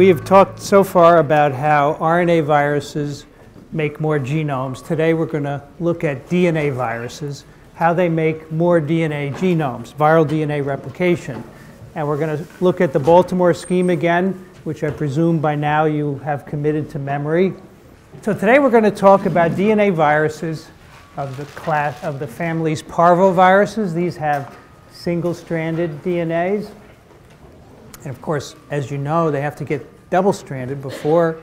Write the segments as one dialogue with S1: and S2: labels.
S1: we have talked so far about how RNA viruses make more genomes. Today we're going to look at DNA viruses, how they make more DNA genomes, viral DNA replication. And we're going to look at the Baltimore scheme again, which I presume by now you have committed to memory. So today we're going to talk about DNA viruses of the class of the families parvoviruses. These have single-stranded DNAs. And of course, as you know, they have to get double-stranded before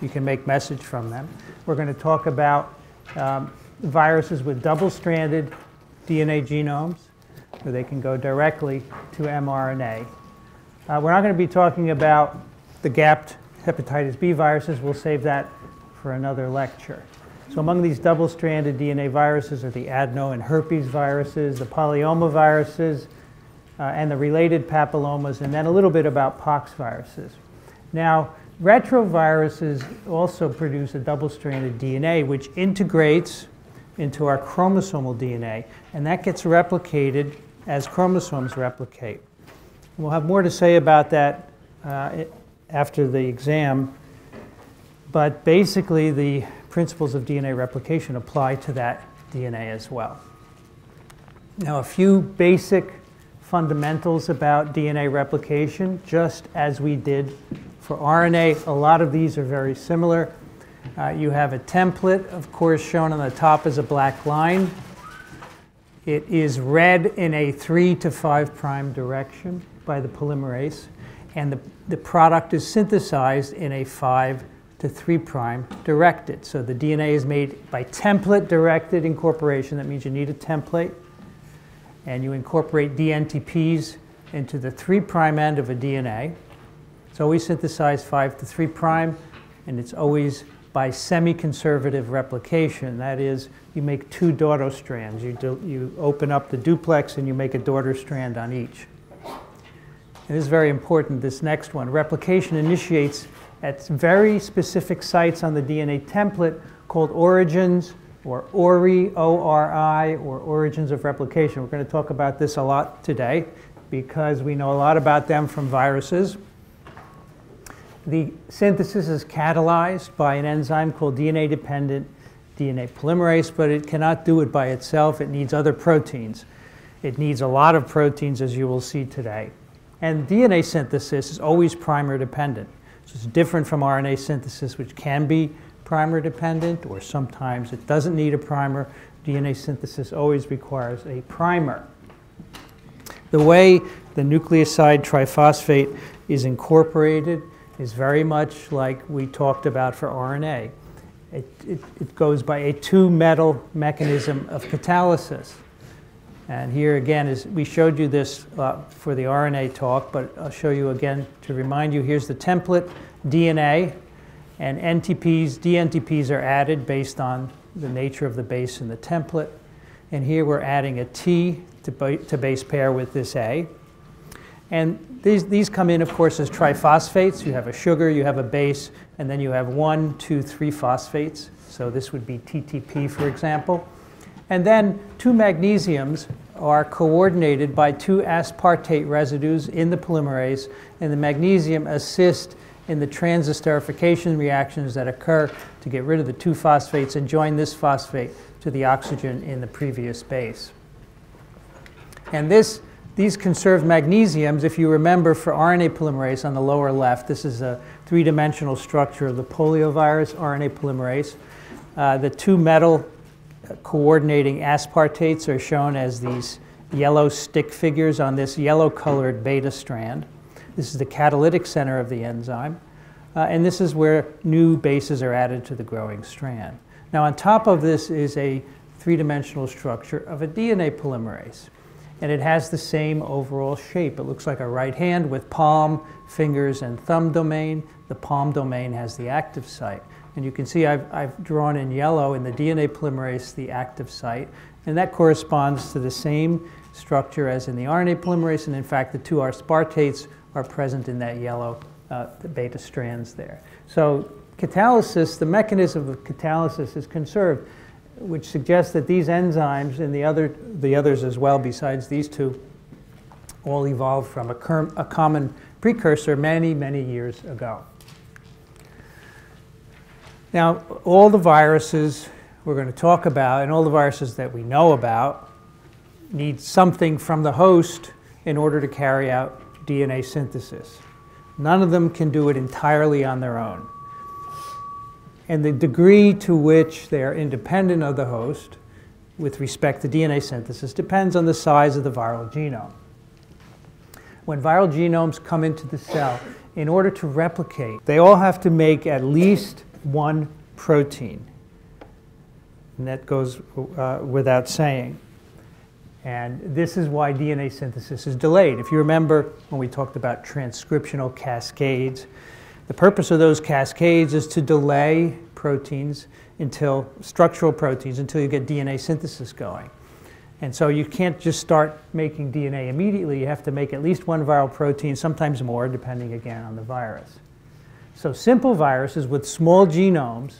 S1: you can make message from them. We're going to talk about um, viruses with double-stranded DNA genomes, where they can go directly to mRNA. Uh, we're not going to be talking about the gapped hepatitis B viruses. We'll save that for another lecture. So among these double-stranded DNA viruses are the adeno and herpes viruses, the polyoma viruses, uh, and the related papillomas, and then a little bit about pox viruses. Now, retroviruses also produce a double-stranded DNA, which integrates into our chromosomal DNA, and that gets replicated as chromosomes replicate. We'll have more to say about that uh, after the exam, but basically the principles of DNA replication apply to that DNA as well. Now, a few basic fundamentals about DNA replication, just as we did for RNA. A lot of these are very similar. Uh, you have a template, of course, shown on the top as a black line. It is read in a 3 to 5 prime direction by the polymerase, and the, the product is synthesized in a 5 to 3 prime directed. So the DNA is made by template directed incorporation. That means you need a template. And you incorporate DNTPs into the 3 prime end of a DNA. It's always synthesized 5 to 3 prime, and it's always by semi-conservative replication. That is, you make two daughter strands. You, do, you open up the duplex and you make a daughter strand on each. And this is very important, this next one. Replication initiates at very specific sites on the DNA template called origins or ORI, O-R-I, or origins of replication. We're going to talk about this a lot today because we know a lot about them from viruses. The synthesis is catalyzed by an enzyme called DNA-dependent DNA polymerase, but it cannot do it by itself. It needs other proteins. It needs a lot of proteins, as you will see today. And DNA synthesis is always primer dependent. So it's different from RNA synthesis, which can be primer dependent, or sometimes it doesn't need a primer. DNA synthesis always requires a primer. The way the nucleoside triphosphate is incorporated is very much like we talked about for RNA. It, it, it goes by a two-metal mechanism of catalysis. And here again, is we showed you this uh, for the RNA talk, but I'll show you again to remind you. Here's the template DNA, and NTPs, DNTPs are added based on the nature of the base in the template. And here we're adding a T to, base pair with this A. And these, these come in, of course, as triphosphates. You have a sugar, you have a base, and then you have one, two, three phosphates. So this would be TTP, for example. And then two magnesiums are coordinated by two aspartate residues in the polymerase, and the magnesium assist in the transesterification reactions that occur to get rid of the two phosphates and join this phosphate to the oxygen in the previous base. And this, these conserved magnesiums, if you remember for RNA polymerase on the lower left, this is a three-dimensional structure of the poliovirus RNA polymerase. Uh, the two metal coordinating aspartates are shown as these yellow stick figures on this yellow colored beta strand. This is the catalytic center of the enzyme. Uh, and this is where new bases are added to the growing strand. Now on top of this is a three-dimensional structure of a DNA polymerase. And it has the same overall shape. It looks like a right hand with palm, fingers, and thumb domain. The palm domain has the active site. And you can see I've, I've drawn in yellow in the DNA polymerase the active site, and that corresponds to the same structure as in the RNA polymerase, and in fact the two aspartates are present in that yellow uh, beta strands there. So catalysis, the mechanism of catalysis is conserved, which suggests that these enzymes and the, other, the others as well besides these two all evolved from a, a common precursor many, many years ago. Now, all the viruses we're going to talk about and all the viruses that we know about need something from the host in order to carry out DNA synthesis. None of them can do it entirely on their own. And the degree to which they are independent of the host with respect to DNA synthesis depends on the size of the viral genome. When viral genomes come into the cell, in order to replicate, they all have to make at least one protein. And that goes uh, without saying. And this is why DNA synthesis is delayed. If you remember when we talked about transcriptional cascades, the purpose of those cascades is to delay proteins until structural proteins until you get DNA synthesis going. And so you can't just start making DNA immediately. You have to make at least one viral protein, sometimes more, depending again on the virus. So simple viruses with small genomes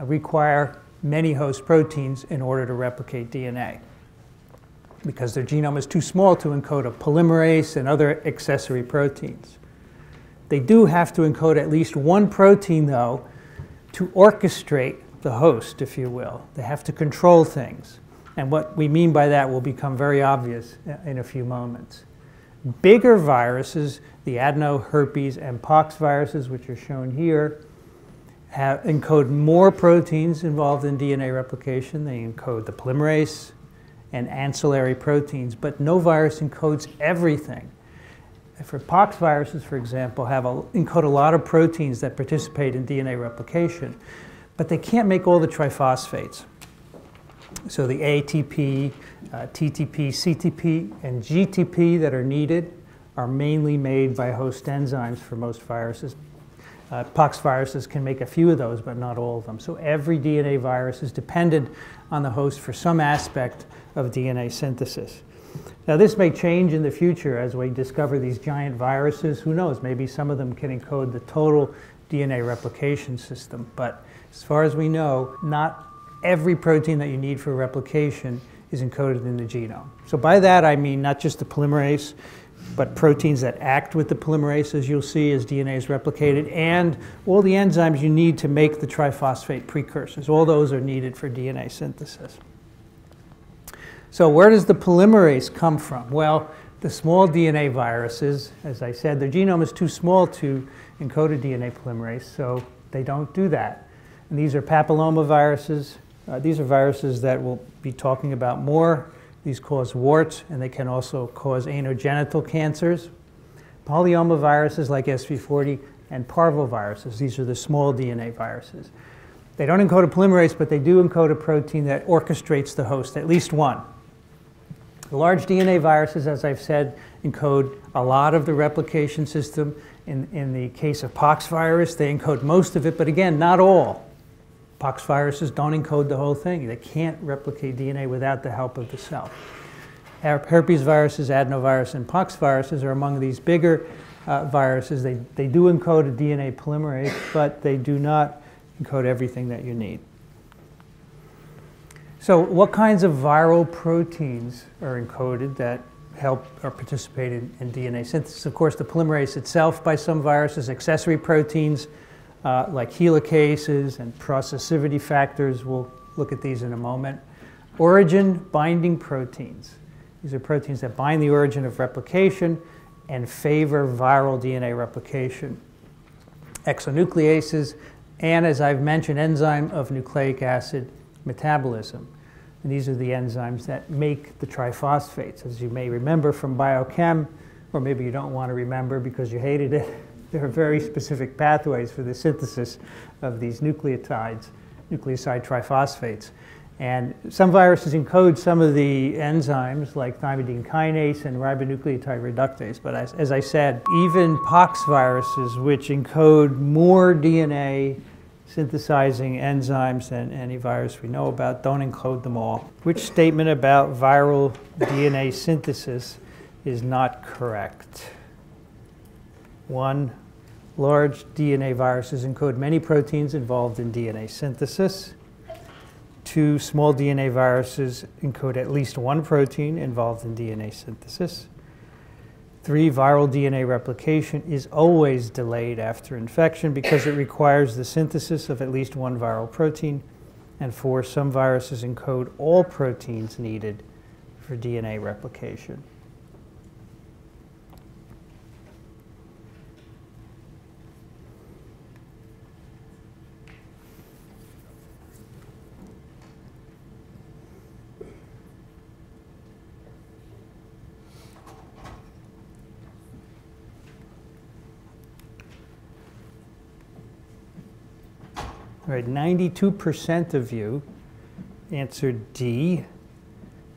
S1: require many host proteins in order to replicate DNA because their genome is too small to encode a polymerase and other accessory proteins. They do have to encode at least one protein, though, to orchestrate the host, if you will. They have to control things. And what we mean by that will become very obvious uh, in a few moments. Bigger viruses, the adeno, herpes, and pox viruses, which are shown here, have, encode more proteins involved in DNA replication. They encode the polymerase and ancillary proteins, but no virus encodes everything. For pox viruses, for example, have a, encode a lot of proteins that participate in DNA replication, but they can't make all the triphosphates. So the ATP, uh, TTP, CTP, and GTP that are needed are mainly made by host enzymes for most viruses. Uh, pox viruses can make a few of those, but not all of them. So every DNA virus is dependent on the host for some aspect of DNA synthesis. Now, this may change in the future as we discover these giant viruses. Who knows? Maybe some of them can encode the total DNA replication system. But as far as we know, not every protein that you need for replication is encoded in the genome. So by that, I mean not just the polymerase, but proteins that act with the polymerase, as you'll see as DNA is replicated, and all the enzymes you need to make the triphosphate precursors. All those are needed for DNA synthesis. So where does the polymerase come from? Well, the small DNA viruses, as I said, their genome is too small to encode a DNA polymerase, so they don't do that. And these are papillomaviruses. Uh, these are viruses that we'll be talking about more these cause warts, and they can also cause anogenital cancers. Polyomaviruses like SV40 and parvoviruses, these are the small DNA viruses. They don't encode a polymerase, but they do encode a protein that orchestrates the host, at least one. The large DNA viruses, as I've said, encode a lot of the replication system. In, in the case of pox virus, they encode most of it, but again, not all. Pox viruses don't encode the whole thing. They can't replicate DNA without the help of the cell. Herpes viruses, adenovirus, and pox viruses are among these bigger uh, viruses. They, they do encode a DNA polymerase, but they do not encode everything that you need. So what kinds of viral proteins are encoded that help or participate in, in DNA synthesis? Of course, the polymerase itself by some viruses, accessory proteins, uh, like helicases and processivity factors. We'll look at these in a moment. Origin binding proteins. These are proteins that bind the origin of replication and favor viral DNA replication. Exonucleases, and as I've mentioned, enzyme of nucleic acid metabolism. And these are the enzymes that make the triphosphates. As you may remember from biochem, or maybe you don't want to remember because you hated it, there are very specific pathways for the synthesis of these nucleotides, nucleoside triphosphates. And some viruses encode some of the enzymes like thymidine kinase and ribonucleotide reductase. But as, as I said, even pox viruses, which encode more DNA synthesizing enzymes and any virus we know about, don't encode them all. Which statement about viral DNA synthesis is not correct? One, Large DNA viruses encode many proteins involved in DNA synthesis. Two small DNA viruses encode at least one protein involved in DNA synthesis. Three, viral DNA replication is always delayed after infection because it requires the synthesis of at least one viral protein. And four, some viruses encode all proteins needed for DNA replication. All right, 92% of you answered D.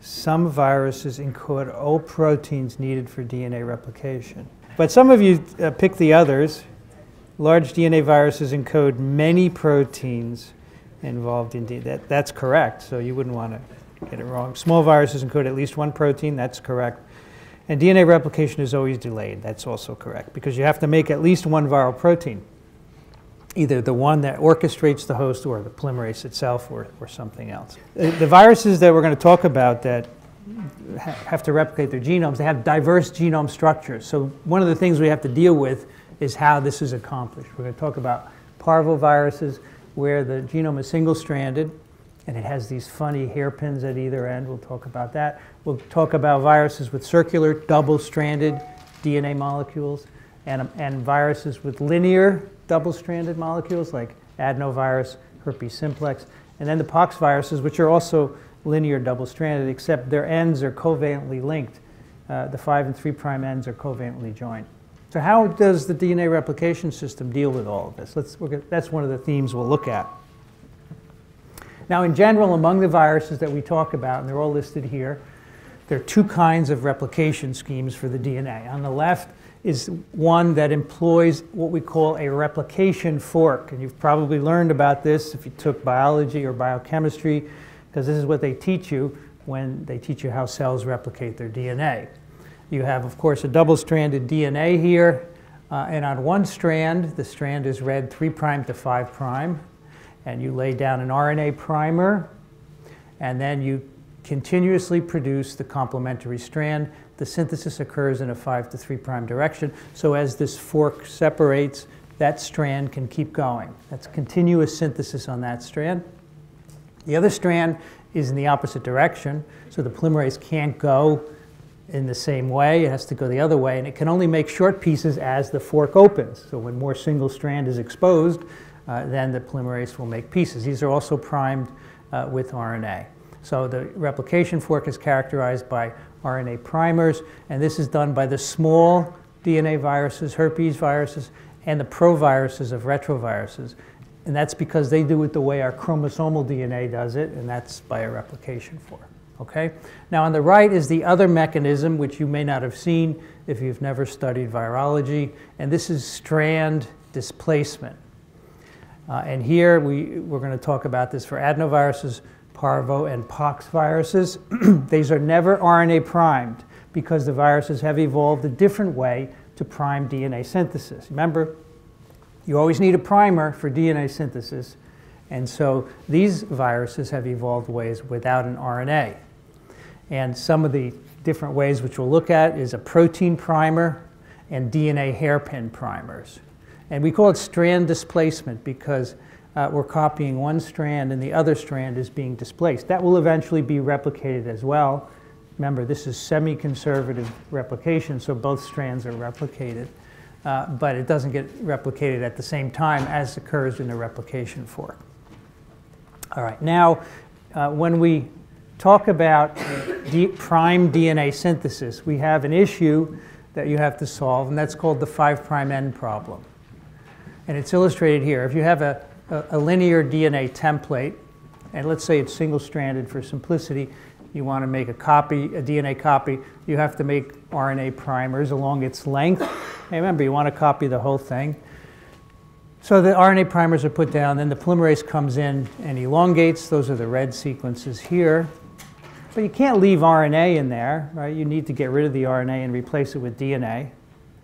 S1: Some viruses encode all proteins needed for DNA replication. But some of you uh, picked the others. Large DNA viruses encode many proteins involved in DNA. That, that's correct, so you wouldn't want to get it wrong. Small viruses encode at least one protein. That's correct. And DNA replication is always delayed. That's also correct because you have to make at least one viral protein either the one that orchestrates the host or the polymerase itself or, or something else. The, viruses that we're going to talk about that ha have to replicate their genomes, they have diverse genome structures. So one of the things we have to deal with is how this is accomplished. We're going to talk about parvoviruses where the genome is single-stranded and it has these funny hairpins at either end. We'll talk about that. We'll talk about viruses with circular double-stranded DNA molecules and, and viruses with linear double-stranded molecules like adenovirus, herpes simplex, and then the pox viruses, which are also linear double-stranded, except their ends are covalently linked. Uh, the 5 and 3 prime ends are covalently joined. So how does the DNA replication system deal with all of this? Let's, that's one of the themes we'll look at. Now, in general, among the viruses that we talk about, and they're all listed here, there are two kinds of replication schemes for the DNA. On the left, is one that employs what we call a replication fork. And you've probably learned about this if you took biology or biochemistry, because this is what they teach you when they teach you how cells replicate their DNA. You have, of course, a double-stranded DNA here, uh, and on one strand, the strand is read 3' to 5', and you lay down an RNA primer, and then you continuously produce the complementary strand the synthesis occurs in a 5 to 3 prime direction. So as this fork separates, that strand can keep going. That's continuous synthesis on that strand. The other strand is in the opposite direction, so the polymerase can't go in the same way. It has to go the other way, and it can only make short pieces as the fork opens. So when more single strand is exposed, uh, then the polymerase will make pieces. These are also primed uh, with RNA. So the replication fork is characterized by RNA primers, and this is done by the small DNA viruses, herpes viruses, and the proviruses of retroviruses. And that's because they do it the way our chromosomal DNA does it, and that's by a replication fork. Okay? Now on the right is the other mechanism, which you may not have seen if you've never studied virology, and this is strand displacement. Uh, and here we, we're going to talk about this for adenoviruses, parvo, and pox viruses. These are never RNA primed because the viruses have evolved a different way to prime DNA synthesis. Remember, you always need a primer for DNA synthesis, and so these viruses have evolved ways without an RNA. And some of the different ways which we'll look at is a protein primer and DNA hairpin primers. And we call it strand displacement because uh, we're copying one strand and the other strand is being displaced. That will eventually be replicated as well. Remember, this is semi-conservative replication, so both strands are replicated. Uh, but it doesn't get replicated at the same time as occurs in the replication fork. All right, now uh, when we talk about prime DNA synthesis, we have an issue that you have to solve, and that's called the 5 prime end problem. And it's illustrated here. If you have a a, a linear DNA template, and let's say it's single-stranded for simplicity, you want to make a copy, a DNA copy, you have to make RNA primers along its length. Remember, you want to copy the whole thing. So the RNA primers are put down, then the polymerase comes in and elongates. Those are the red sequences here. But you can't leave RNA in there, right? You need to get rid of the RNA and replace it with DNA.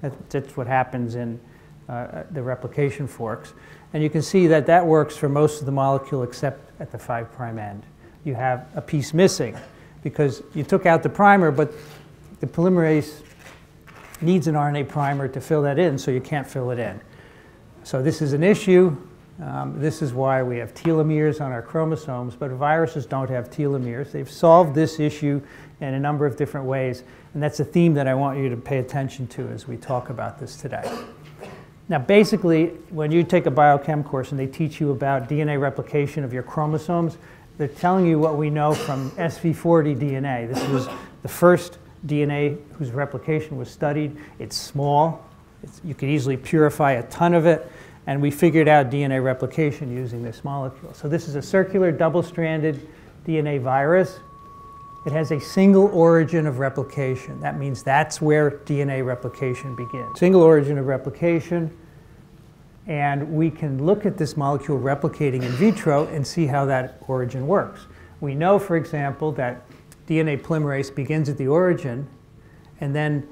S1: That's what happens in uh, the replication forks. And you can see that that works for most of the molecule except at the 5' end. You have a piece missing because you took out the primer, but the polymerase needs an RNA primer to fill that in, so you can't fill it in. So this is an issue. Um, this is why we have telomeres on our chromosomes, but viruses don't have telomeres. They've solved this issue in a number of different ways, and that's a theme that I want you to pay attention to as we talk about this today. Now, basically, when you take a biochem course and they teach you about DNA replication of your chromosomes, they're telling you what we know from SV40 DNA. This was the first DNA whose replication was studied. It's small. It's, you could easily purify a ton of it. And we figured out DNA replication using this molecule. So this is a circular double-stranded DNA virus. It has a single origin of replication. That means that's where DNA replication begins. Single origin of replication. And we can look at this molecule replicating in vitro and see how that origin works. We know, for example, that DNA polymerase begins at the origin and then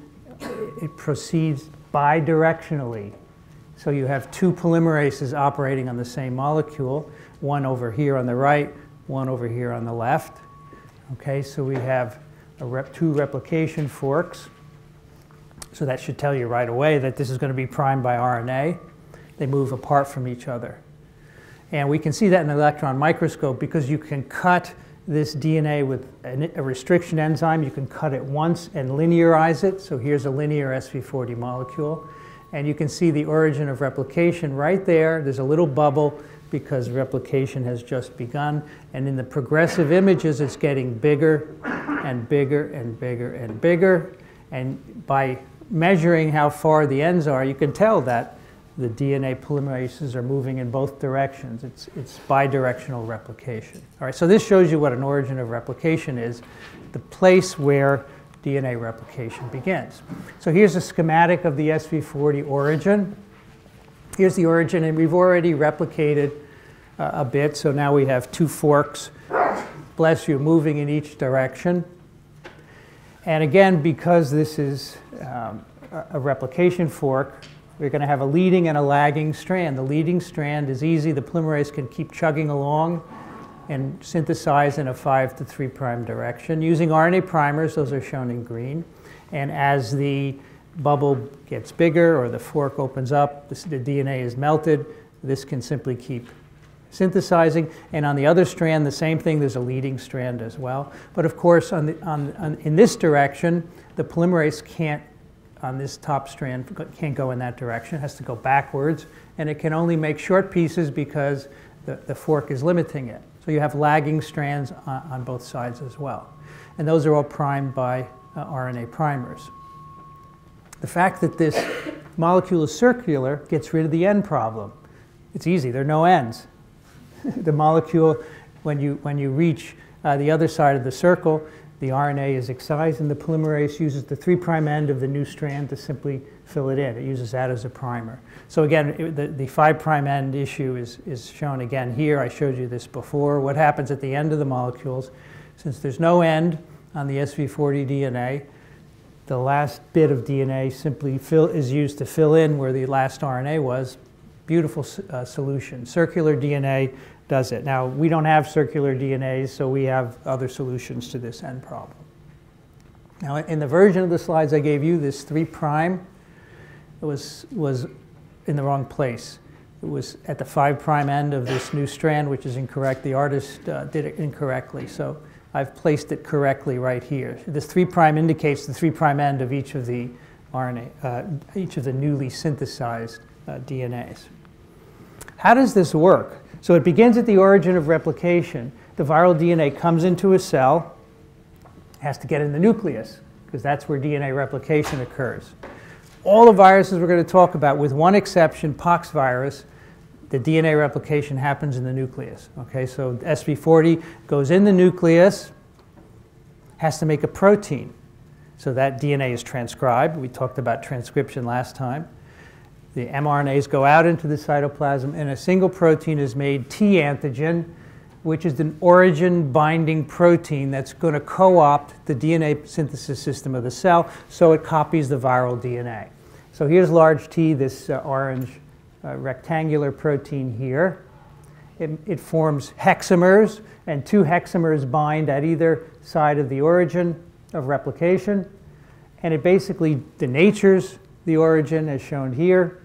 S1: it proceeds bidirectionally. So you have two polymerases operating on the same molecule, one over here on the right, one over here on the left. Okay, so we have rep two replication forks. So that should tell you right away that this is going to be primed by RNA. They move apart from each other. And we can see that in an electron microscope because you can cut this DNA with a restriction enzyme. You can cut it once and linearize it. So here's a linear SV40 molecule. And you can see the origin of replication right there. There's a little bubble because replication has just begun. And in the progressive images, it's getting bigger and bigger and bigger and bigger. And by measuring how far the ends are, you can tell that the DNA polymerases are moving in both directions. It's, it's bidirectional replication. All right, so this shows you what an origin of replication is, the place where DNA replication begins. So here's a schematic of the SV40 origin. Here's the origin, and we've already replicated uh, a bit, so now we have two forks, bless you, moving in each direction. And again, because this is um, a replication fork, we're going to have a leading and a lagging strand. The leading strand is easy. The polymerase can keep chugging along and synthesize in a 5 to 3 prime direction. Using RNA primers, those are shown in green. And as the bubble gets bigger or the fork opens up, the, the DNA is melted, this can simply keep synthesizing. And on the other strand, the same thing, there's a leading strand as well. But of course, on the, on, on, in this direction, the polymerase can't, on this top strand, can't go in that direction. It has to go backwards. And it can only make short pieces because the, the fork is limiting it. So you have lagging strands on, on both sides as well. And those are all primed by uh, RNA primers. The fact that this molecule is circular gets rid of the end problem. It's easy, there are no ends. the molecule, when you, when you reach uh, the other side of the circle, the RNA is excised and the polymerase uses the 3' end of the new strand to simply fill it in. It uses that as a primer. So again, it, the, the 5' end issue is, is shown again here. I showed you this before. What happens at the end of the molecules, since there's no end on the SV40 DNA, the last bit of DNA simply fill, is used to fill in where the last RNA was. Beautiful uh, solution. Circular DNA does it. Now, we don't have circular DNAs, so we have other solutions to this end problem. Now, in the version of the slides I gave you, this 3' prime was, was in the wrong place. It was at the 5' prime end of this new strand, which is incorrect. The artist uh, did it incorrectly. So I've placed it correctly right here. This 3' indicates the 3' end of each of the RNA, uh, each of the newly synthesized uh, DNAs. How does this work? So it begins at the origin of replication. The viral DNA comes into a cell, has to get in the nucleus, because that's where DNA replication occurs. All the viruses we're going to talk about, with one exception, pox virus, the DNA replication happens in the nucleus. Okay, so SV40 goes in the nucleus, has to make a protein. So that DNA is transcribed. We talked about transcription last time. The mRNAs go out into the cytoplasm, and a single protein is made, T antigen, which is an origin binding protein that's going to co opt the DNA synthesis system of the cell so it copies the viral DNA. So here's large T, this uh, orange uh, rectangular protein here. It, it, forms hexamers, and two hexamers bind at either side of the origin of replication. and it basically denatures the origin as shown here,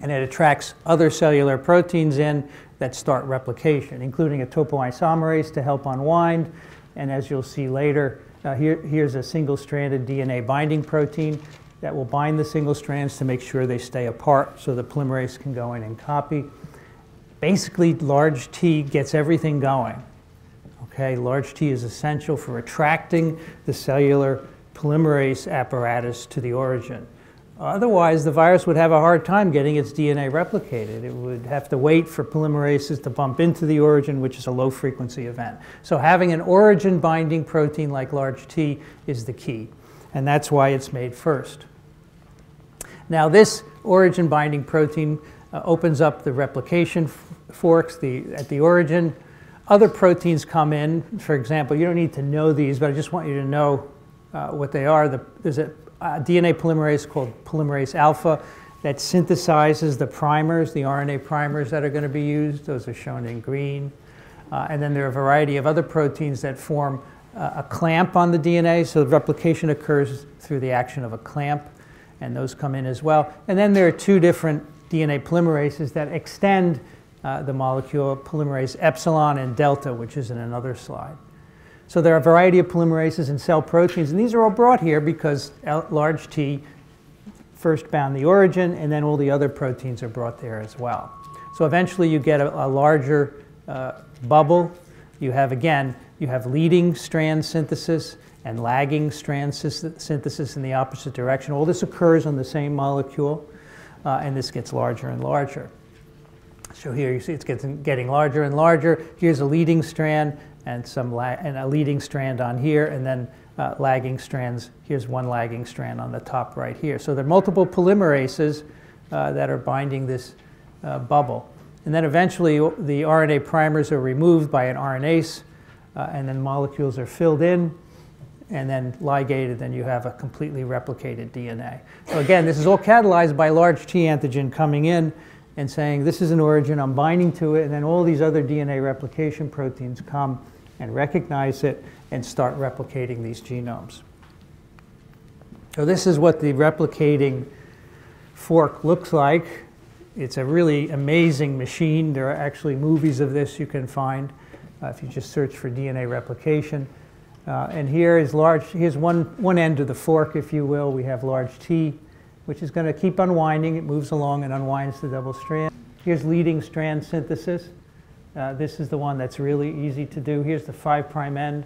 S1: and it attracts other cellular proteins in that start replication, including a topoisomerase to help unwind, and as you'll see later, uh, here, here's a single-stranded DNA binding protein that will bind the single strands to make sure they stay apart so the polymerase can go in and copy. Basically, large T gets everything going. Okay, large T is essential for attracting the cellular polymerase apparatus to the origin. Otherwise, the virus would have a hard time getting its DNA replicated. It would have to wait for polymerases to bump into the origin, which is a low frequency event. So having an origin binding protein like large T is the key, and that's why it's made first. Now this origin binding protein uh, opens up the replication forks the, at the origin. Other proteins come in. For example, you don't need to know these, but I just want you to know uh, what they are. The, there's a DNA polymerase called polymerase alpha that synthesizes the primers, the RNA primers that are going to be used. Those are shown in green. Uh, and then there are a variety of other proteins that form uh, a clamp on the DNA. So the replication occurs through the action of a clamp, and those come in as well. And then there are two different DNA polymerases that extend uh, the molecule, polymerase epsilon and delta, which is in another slide. So there are a variety of polymerases and cell proteins, and these are all brought here because large T first bound the origin, and then all the other proteins are brought there as well. So eventually you get a, a larger uh, bubble. You have, again, you have leading strand synthesis and lagging strand synthesis in the opposite direction. All this occurs on the same molecule, uh, and this gets larger and larger. So here you see it's getting, getting larger and larger. Here's a leading strand, and some and a leading strand on here, and then uh, lagging strands. Here's one lagging strand on the top right here. So there are multiple polymerases uh, that are binding this uh, bubble. And then eventually the RNA primers are removed by an RNase, uh, and then molecules are filled in and then ligated, then you have a completely replicated DNA. So again, this is all catalyzed by large T antigen coming in and saying, this is an origin, I'm binding to it, and then all these other DNA replication proteins come and recognize it and start replicating these genomes. So this is what the replicating fork looks like. It's a really amazing machine. There are actually movies of this you can find uh, if you just search for DNA replication. Uh, and here is large, here's one, one end of the fork, if you will. We have large T, which is going to keep unwinding. It moves along and unwinds the double strand. Here's leading strand synthesis. Uh, this is the one that's really easy to do. Here's the 5' prime end,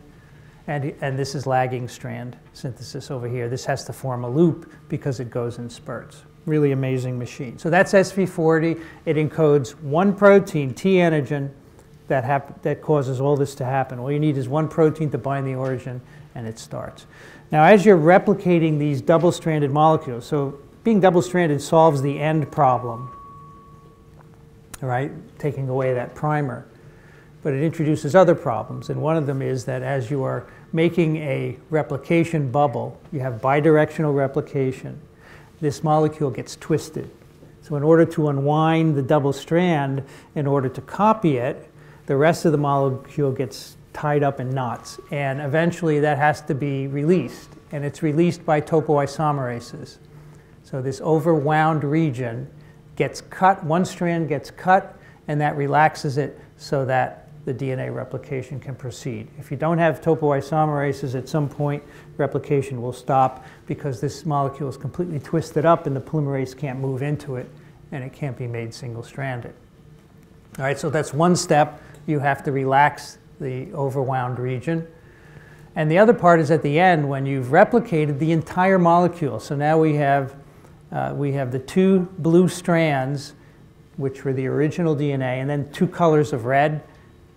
S1: and, and this is lagging strand synthesis over here. This has to form a loop because it goes in spurts. Really amazing machine. So that's SV40. It encodes one protein, T antigen, that, that causes all this to happen. All you need is one protein to bind the origin, and it starts. Now, as you're replicating these double-stranded molecules, so being double-stranded solves the end problem right, taking away that primer. But it introduces other problems, and one of them is that as you are making a replication bubble, you have bidirectional replication, this molecule gets twisted. So in order to unwind the double strand, in order to copy it, the rest of the molecule gets tied up in knots, and eventually that has to be released, and it's released by topoisomerases. So this overwound region gets cut, one strand gets cut, and that relaxes it so that the DNA replication can proceed. If you don't have topoisomerases, at some point replication will stop because this molecule is completely twisted up and the polymerase can't move into it and it can't be made single-stranded. All right, so that's one step. You have to relax the overwound region. And the other part is at the end when you've replicated the entire molecule. So now we have uh, we have the two blue strands, which were the original DNA, and then two colors of red.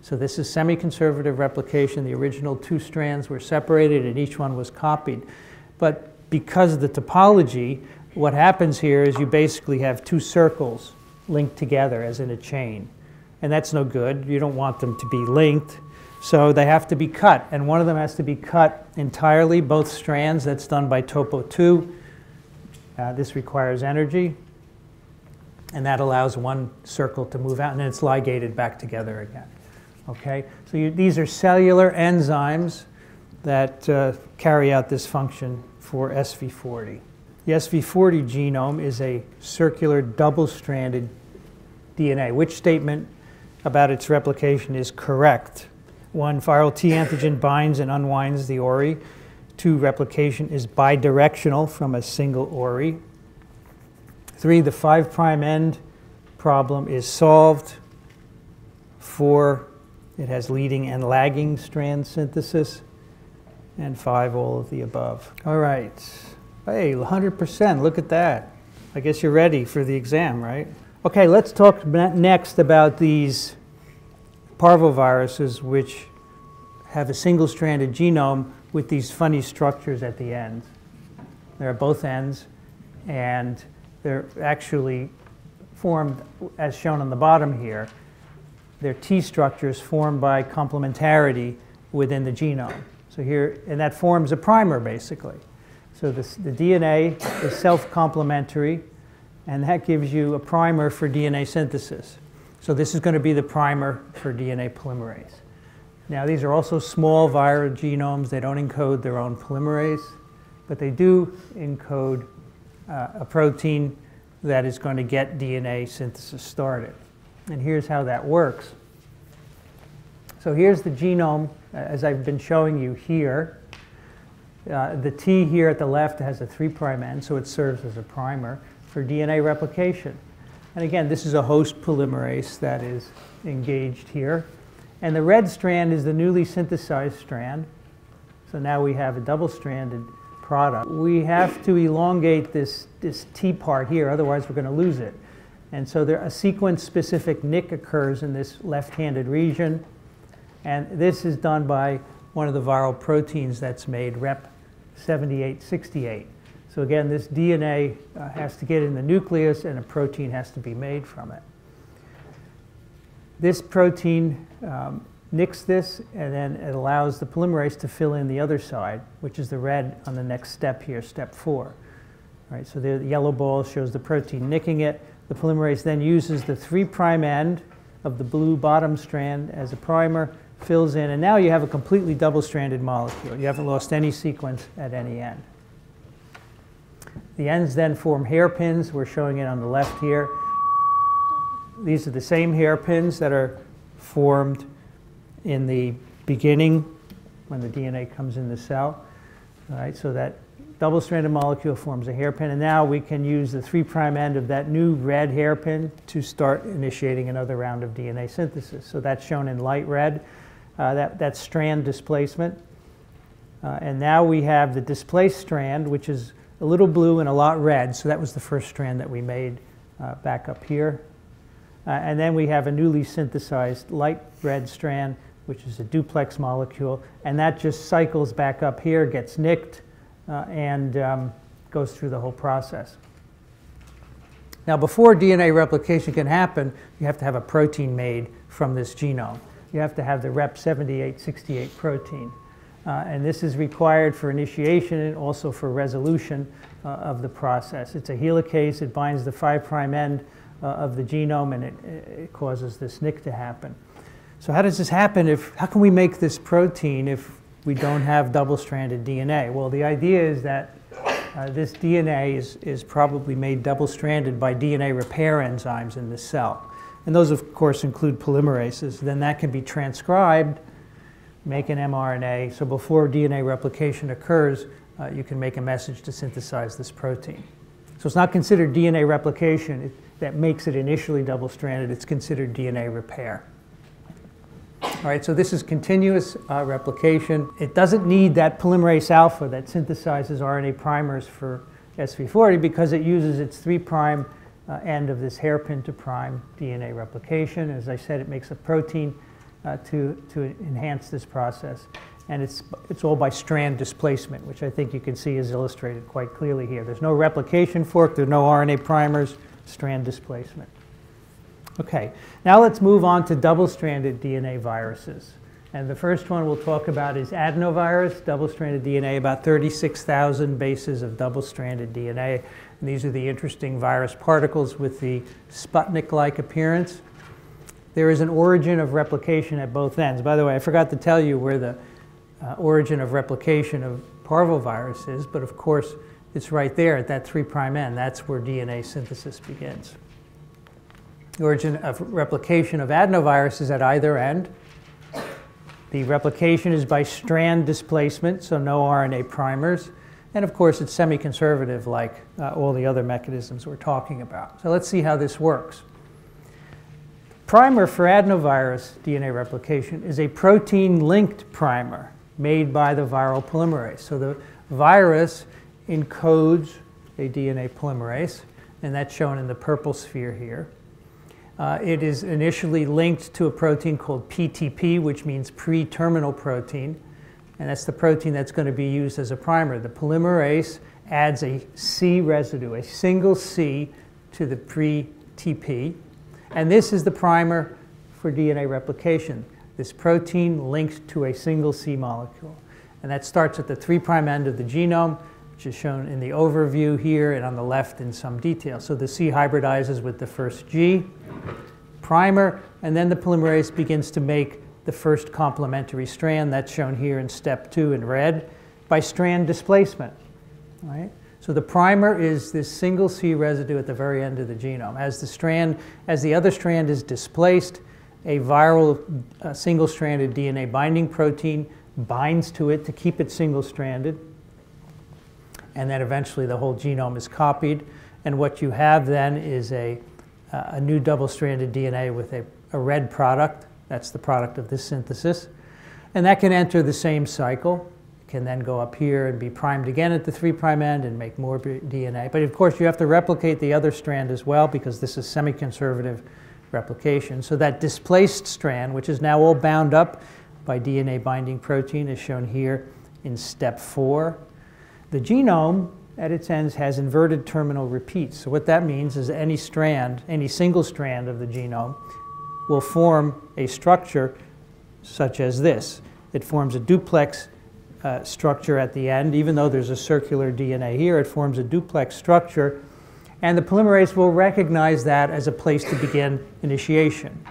S1: So this is semi-conservative replication. The original two strands were separated and each one was copied. But because of the topology, what happens here is you basically have two circles linked together as in a chain. And that's no good. You don't want them to be linked. So they have to be cut. And one of them has to be cut entirely, both strands. That's done by topo 2. Uh, this requires energy, and that allows one circle to move out, and then it's ligated back together again. Okay, so you, these are cellular enzymes that uh, carry out this function for SV40. The SV40 genome is a circular double-stranded DNA. Which statement about its replication is correct? One, viral T antigen binds and unwinds the ORI. Two, replication is bidirectional from a single ORI. Three, the 5' prime end problem is solved. Four, it has leading and lagging strand synthesis. And five, all of the above. All right. Hey, 100%, look at that. I guess you're ready for the exam, right? Okay, let's talk next about these parvoviruses which have a single-stranded genome with these funny structures at the ends. They're at both ends, and they're actually formed, as shown on the bottom here, they're T structures formed by complementarity within the genome. So here, and that forms a primer, basically. So this, the DNA is self-complementary, and that gives you a primer for DNA synthesis. So this is going to be the primer for DNA polymerase. Now these are also small viral genomes. They don't encode their own polymerase, but they do encode uh, a protein that is going to get DNA synthesis started. And here's how that works. So here's the genome as I've been showing you here. Uh, the T here at the left has a 3' end, so it serves as a primer for DNA replication. And again, this is a host polymerase that is engaged here. And the red strand is the newly synthesized strand. So now we have a double-stranded product. We have to elongate this, this T part here, otherwise we're going to lose it. And so there, a sequence-specific nick occurs in this left-handed region. And this is done by one of the viral proteins that's made, rep 7868. So again, this DNA uh, has to get in the nucleus and a protein has to be made from it. This protein um, nicks this and then it allows the polymerase to fill in the other side, which is the red on the next step here, step four. All right, so the yellow ball shows the protein nicking it. The polymerase then uses the 3' prime end of the blue bottom strand as a primer fills in, and now you have a completely double-stranded molecule. You haven't lost any sequence at any end. The ends then form hairpins. We're showing it on the left here. These are the same hairpins that are formed in the beginning when the DNA comes in the cell. All right, so that double-stranded molecule forms a hairpin, and now we can use the 3' end of that new red hairpin to start initiating another round of DNA synthesis. So that's shown in light red uh, that, that strand displacement. Uh, and now we have the displaced strand, which is a little blue and a lot red. So that was the first strand that we made uh, back up here. Uh, and then we have a newly synthesized light red strand, which is a duplex molecule. And that just cycles back up here, gets nicked, uh, and um, goes through the whole process. Now, before DNA replication can happen, you have to have a protein made from this genome you have to have the rep 7868 protein. Uh, and this is required for initiation and also for resolution uh, of the process. It's a helicase. It binds the 5' end uh, of the genome and it, it, causes this nick to happen. So how does this happen if, how can we make this protein if we don't have double-stranded DNA? Well, the idea is that uh, this DNA is, is probably made double-stranded by DNA repair enzymes in the cell and those of course include polymerases, then that can be transcribed, make an mRNA. So before DNA replication occurs, uh, you can make a message to synthesize this protein. So it's not considered DNA replication that makes it initially double-stranded, it's considered DNA repair. All right, so this is continuous uh, replication. It doesn't need that polymerase alpha that synthesizes RNA primers for SV40 because it uses its 3' uh, end of this hairpin to prime DNA replication. As I said, it makes a protein uh, to, to enhance this process. And it's, it's all by strand displacement, which I think you can see is illustrated quite clearly here. There's no replication fork, there are no RNA primers, strand displacement. Okay, now let's move on to double-stranded DNA viruses. And the first one we'll talk about is adenovirus, double-stranded DNA, about 36,000 bases of double-stranded DNA. And these are the interesting virus particles with the Sputnik-like appearance. There is an origin of replication at both ends. By the way, I forgot to tell you where the uh, origin of replication of parvovirus is, but of course it's right there at that 3' end. That's where DNA synthesis begins. The origin of replication of adenovirus is at either end. The replication is by strand displacement, so no RNA primers. And of course, it's semi-conservative like uh, all the other mechanisms we're talking about. So let's see how this works. Primer for adenovirus DNA replication is a protein-linked primer made by the viral polymerase. So the virus encodes a DNA polymerase, and that's shown in the purple sphere here. Uh, it is initially linked to a protein called PTP, which means pre-terminal protein, and that's the protein that's going to be used as a primer. The polymerase adds a C residue, a single C to the pre-TP, and this is the primer for DNA replication. This protein linked to a single C molecule. And that starts at the 3' prime end of the genome, which is shown in the overview here and on the left in some detail. So the C hybridizes with the first G primer, and then the polymerase begins to make the first complementary strand. That's shown here in step two in red by strand displacement. Right? So the primer is this single C residue at the very end of the genome. As the strand, as the other strand is displaced, a viral uh, single-stranded DNA binding protein binds to it to keep it single-stranded. And then eventually the whole genome is copied. And what you have then is a, uh, a new double-stranded DNA with a, a red product. That's the product of this synthesis. And that can enter the same cycle can then go up here and be primed again at the 3' end and make more DNA. But of course, you have to replicate the other strand as well because this is semi-conservative replication. So that displaced strand, which is now all bound up by DNA binding protein, is shown here in step four. The genome at its ends has inverted terminal repeats. So what that means is any strand, any single strand of the genome will form a structure such as this. It forms a duplex uh, structure at the end. Even though there's a circular DNA here, it forms a duplex structure. And the polymerase will recognize that as a place to begin initiation.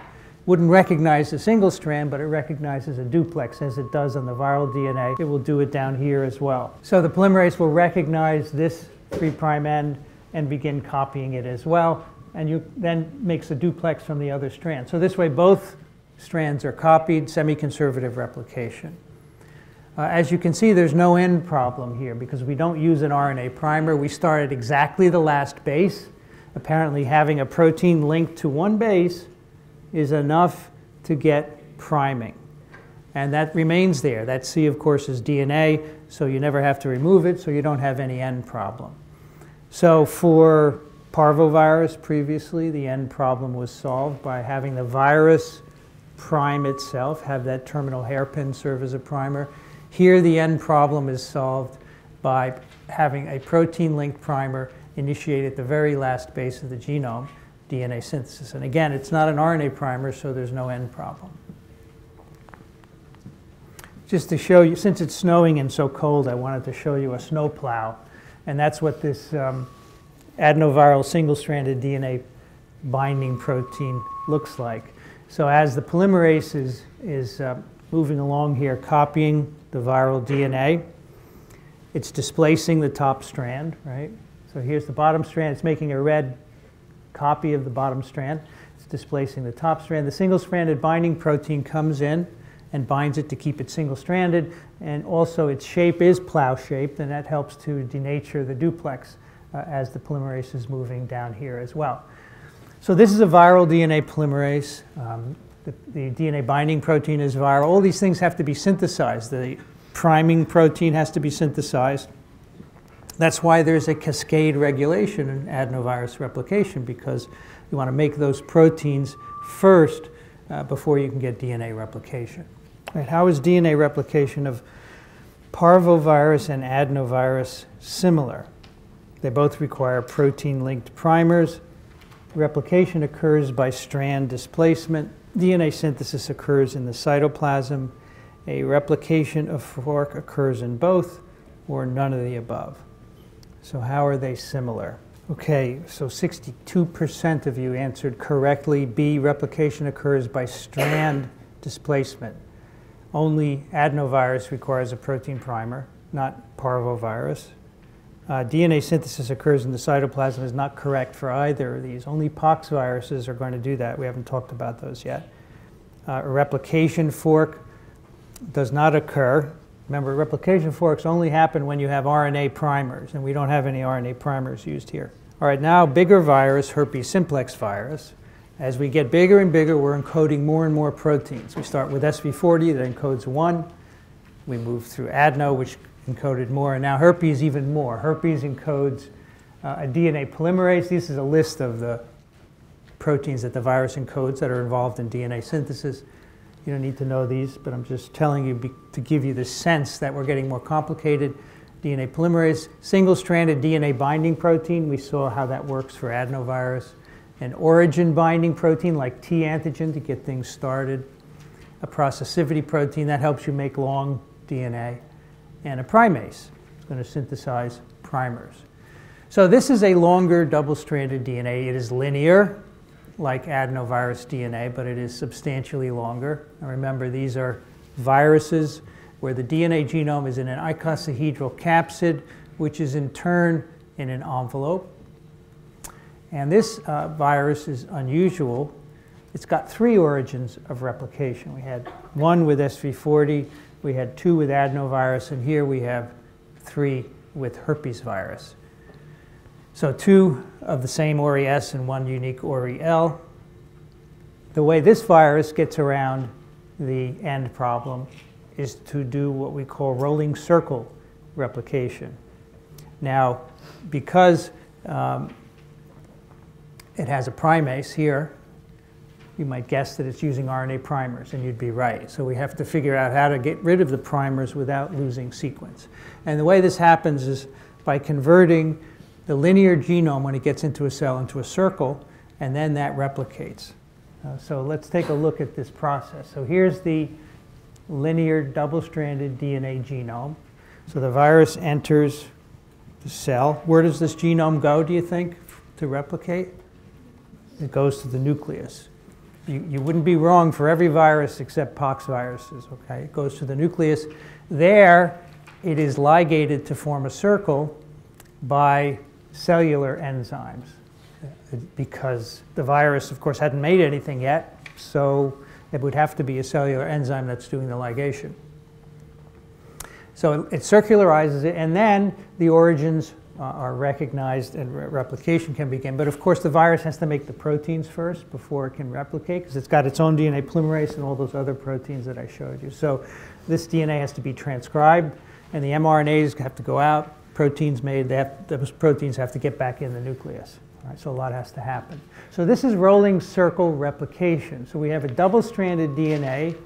S1: Wouldn't recognize a single strand, but it recognizes a duplex as it does on the viral DNA. It will do it down here as well. So the polymerase will recognize this 3' end and begin copying it as well. And you then makes a duplex from the other strand. So this way both strands are copied, semi-conservative replication. Uh, as you can see, there's no end problem here because we don't use an RNA primer. We start at exactly the last base. Apparently having a protein linked to one base is enough to get priming. And that remains there. That C, of course, is DNA, so you never have to remove it, so you don't have any end problem. So for parvovirus previously, the end problem was solved by having the virus prime itself, have that terminal hairpin serve as a primer, here the end problem is solved by having a protein-linked primer initiate at the very last base of the genome, DNA synthesis. And again, it's not an RNA primer, so there's no end problem. Just to show you, since it's snowing and so cold, I wanted to show you a snowplow. And that's what this um, adenoviral single-stranded DNA binding protein looks like. So as the polymerase is, is uh, moving along here, copying the viral DNA. It's displacing the top strand, right? So here's the bottom strand. It's making a red copy of the bottom strand. It's displacing the top strand. The single-stranded binding protein comes in and binds it to keep it single-stranded. And also its shape is plow-shaped, and that helps to denature the duplex uh, as the polymerase is moving down here as well. So this is a viral DNA polymerase. Um, the, the, DNA binding protein is viral. All these things have to be synthesized. The priming protein has to be synthesized. That's why there's a cascade regulation in adenovirus replication because you want to make those proteins first uh, before you can get DNA replication. Right, how is DNA replication of parvovirus and adenovirus similar? They both require protein-linked primers. Replication occurs by strand displacement DNA synthesis occurs in the cytoplasm. A replication of fork occurs in both or none of the above. So how are they similar? Okay, so 62% of you answered correctly. B, replication occurs by strand displacement. only adenovirus requires a protein primer, not parvovirus. Uh, DNA synthesis occurs in the cytoplasm is not correct for either of these. Only pox viruses are going to do that. We haven't talked about those yet. Uh, a replication fork does not occur. Remember, replication forks only happen when you have RNA primers, and we don't have any RNA primers used here. All right, now bigger virus, herpes simplex virus. As we get bigger and bigger, we're encoding more and more proteins. We start with SV40 that encodes one. We move through adeno, which encoded more, and now herpes even more. Herpes encodes uh, a DNA polymerase. This is a list of the proteins that the virus encodes that are involved in DNA synthesis. You don't need to know these, but I'm just telling you to give you the sense that we're getting more complicated. DNA polymerase, single-stranded DNA binding protein. We saw how that works for adenovirus. An origin binding protein like T antigen to get things started. A processivity protein that helps you make long DNA and a primase. It's going to synthesize primers. So this is a longer double-stranded DNA. It is linear, like adenovirus DNA, but it is substantially longer. And remember, these are viruses where the DNA genome is in an icosahedral capsid, which is in turn in an envelope. And this uh, virus is unusual. It's got three origins of replication. We had one with SV40, we had two with adenovirus, and here we have three with herpes virus. So two of the same ORI S and one unique ORI L. The way this virus gets around the end problem is to do what we call rolling circle replication. Now, because um, it has a primase here, you might guess that it's using RNA primers, and you'd be right. So we have to figure out how to get rid of the primers without losing sequence. And the way this happens is by converting the linear genome when it gets into a cell into a circle, and then that replicates. Uh, so let's take a look at this process. So here's the linear double-stranded DNA genome. So the virus enters the cell. Where does this genome go, do you think, to replicate? It goes to the nucleus you, you wouldn't be wrong for every virus except pox viruses, okay? It goes to the nucleus. There, it is ligated to form a circle by cellular enzymes uh, because the virus, of course, hadn't made anything yet, so it would have to be a cellular enzyme that's doing the ligation. So it, it circularizes it, and then the origins uh, are recognized and re replication can begin. But of course, the virus has to make the proteins first before it can replicate because it's got its own DNA polymerase and all those other proteins that I showed you. So this DNA has to be transcribed, and the mRNAs have to go out. Proteins made, have, those proteins have to get back in the nucleus. Right, so a lot has to happen. So this is rolling circle replication. So we have a double-stranded DNA,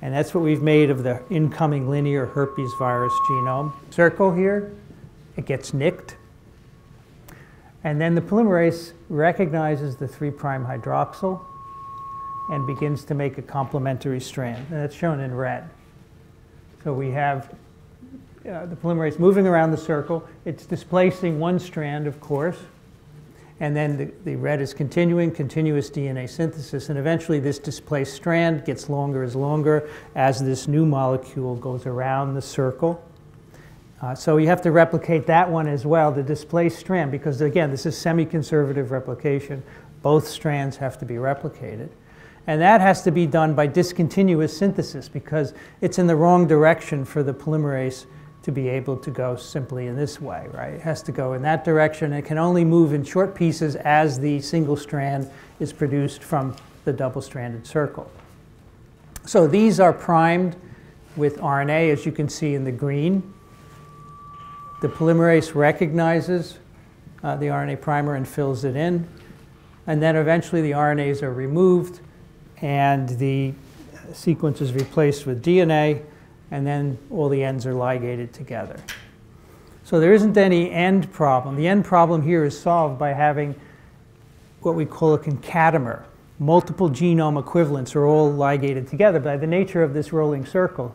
S1: and that's what we've made of the incoming linear herpes virus genome. Circle here, it gets nicked. And then the polymerase recognizes the 3' hydroxyl and begins to make a complementary strand. And that's shown in red. So we have uh, the polymerase moving around the circle. It's displacing one strand, of course. And then the, the red is continuing, continuous DNA synthesis. And eventually, this displaced strand gets longer as longer as this new molecule goes around the circle. Uh, so you have to replicate that one as well, the displaced strand, because again, this is semi-conservative replication. Both strands have to be replicated. And that has to be done by discontinuous synthesis because it's in the wrong direction for the polymerase to be able to go simply in this way, right? It has to go in that direction. It can only move in short pieces as the single strand is produced from the double-stranded circle. So these are primed with RNA, as you can see in the green. The polymerase recognizes uh, the RNA primer and fills it in. And then eventually the RNAs are removed and the sequence is replaced with DNA, and then all the ends are ligated together. So there isn't any end problem. The end problem here is solved by having what we call a concatemer. Multiple genome equivalents are all ligated together by the nature of this rolling circle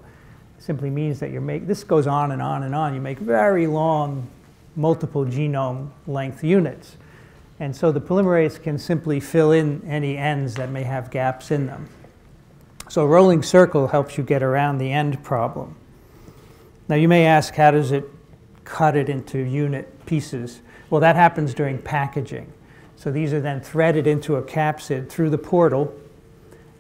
S1: simply means that you make, this goes on and on and on. You make very long multiple genome length units. And so the polymerase can simply fill in any ends that may have gaps in them. So a rolling circle helps you get around the end problem. Now you may ask, how does it cut it into unit pieces? Well, that happens during packaging. So these are then threaded into a capsid through the portal.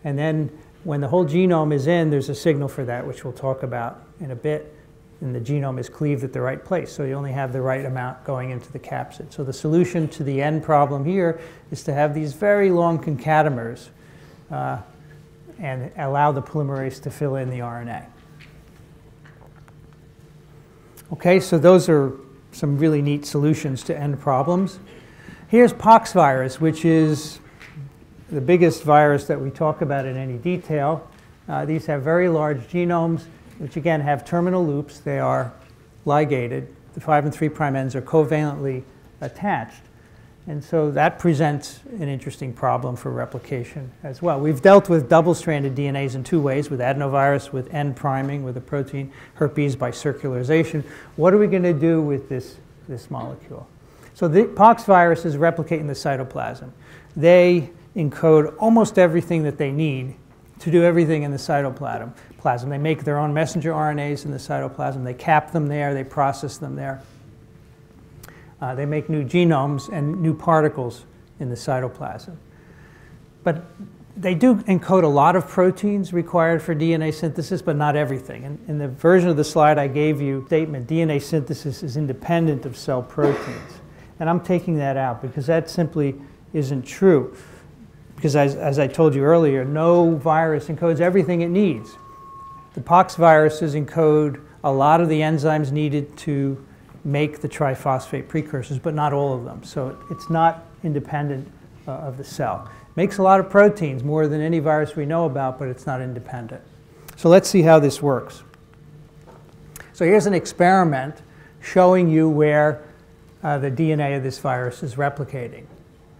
S1: And then when the whole genome is in, there's a signal for that, which we'll talk about in a bit. And the genome is cleaved at the right place. So you only have the right amount going into the capsid. So the solution to the end problem here is to have these very long concatenamers uh, and allow the polymerase to fill in the RNA. Okay, so those are some really neat solutions to end problems. Here's poxvirus, which is the biggest virus that we talk about in any detail. Uh, these have very large genomes, which again have terminal loops. They are ligated. The 5 and 3 prime ends are covalently attached. And so that presents an interesting problem for replication as well. We've dealt with double-stranded DNAs in two ways, with adenovirus, with end priming, with a protein, herpes by circularization. What are we going to do with this, this molecule? So the pox viruses replicate in the cytoplasm. They encode almost everything that they need to do everything in the cytoplasm. They make their own messenger RNAs in the cytoplasm. They cap them there. They process them there. Uh, they make new genomes and new particles in the cytoplasm. But they do encode a lot of proteins required for DNA synthesis, but not everything. And in the version of the slide I gave you, statement DNA synthesis is independent of cell proteins. And I'm taking that out because that simply isn't true. Because as, as I told you earlier, no virus encodes everything it needs. The pox viruses encode a lot of the enzymes needed to make the triphosphate precursors, but not all of them. So it's not independent uh, of the cell. Makes a lot of proteins, more than any virus we know about, but it's not independent. So let's see how this works. So here's an experiment showing you where uh, the DNA of this virus is replicating.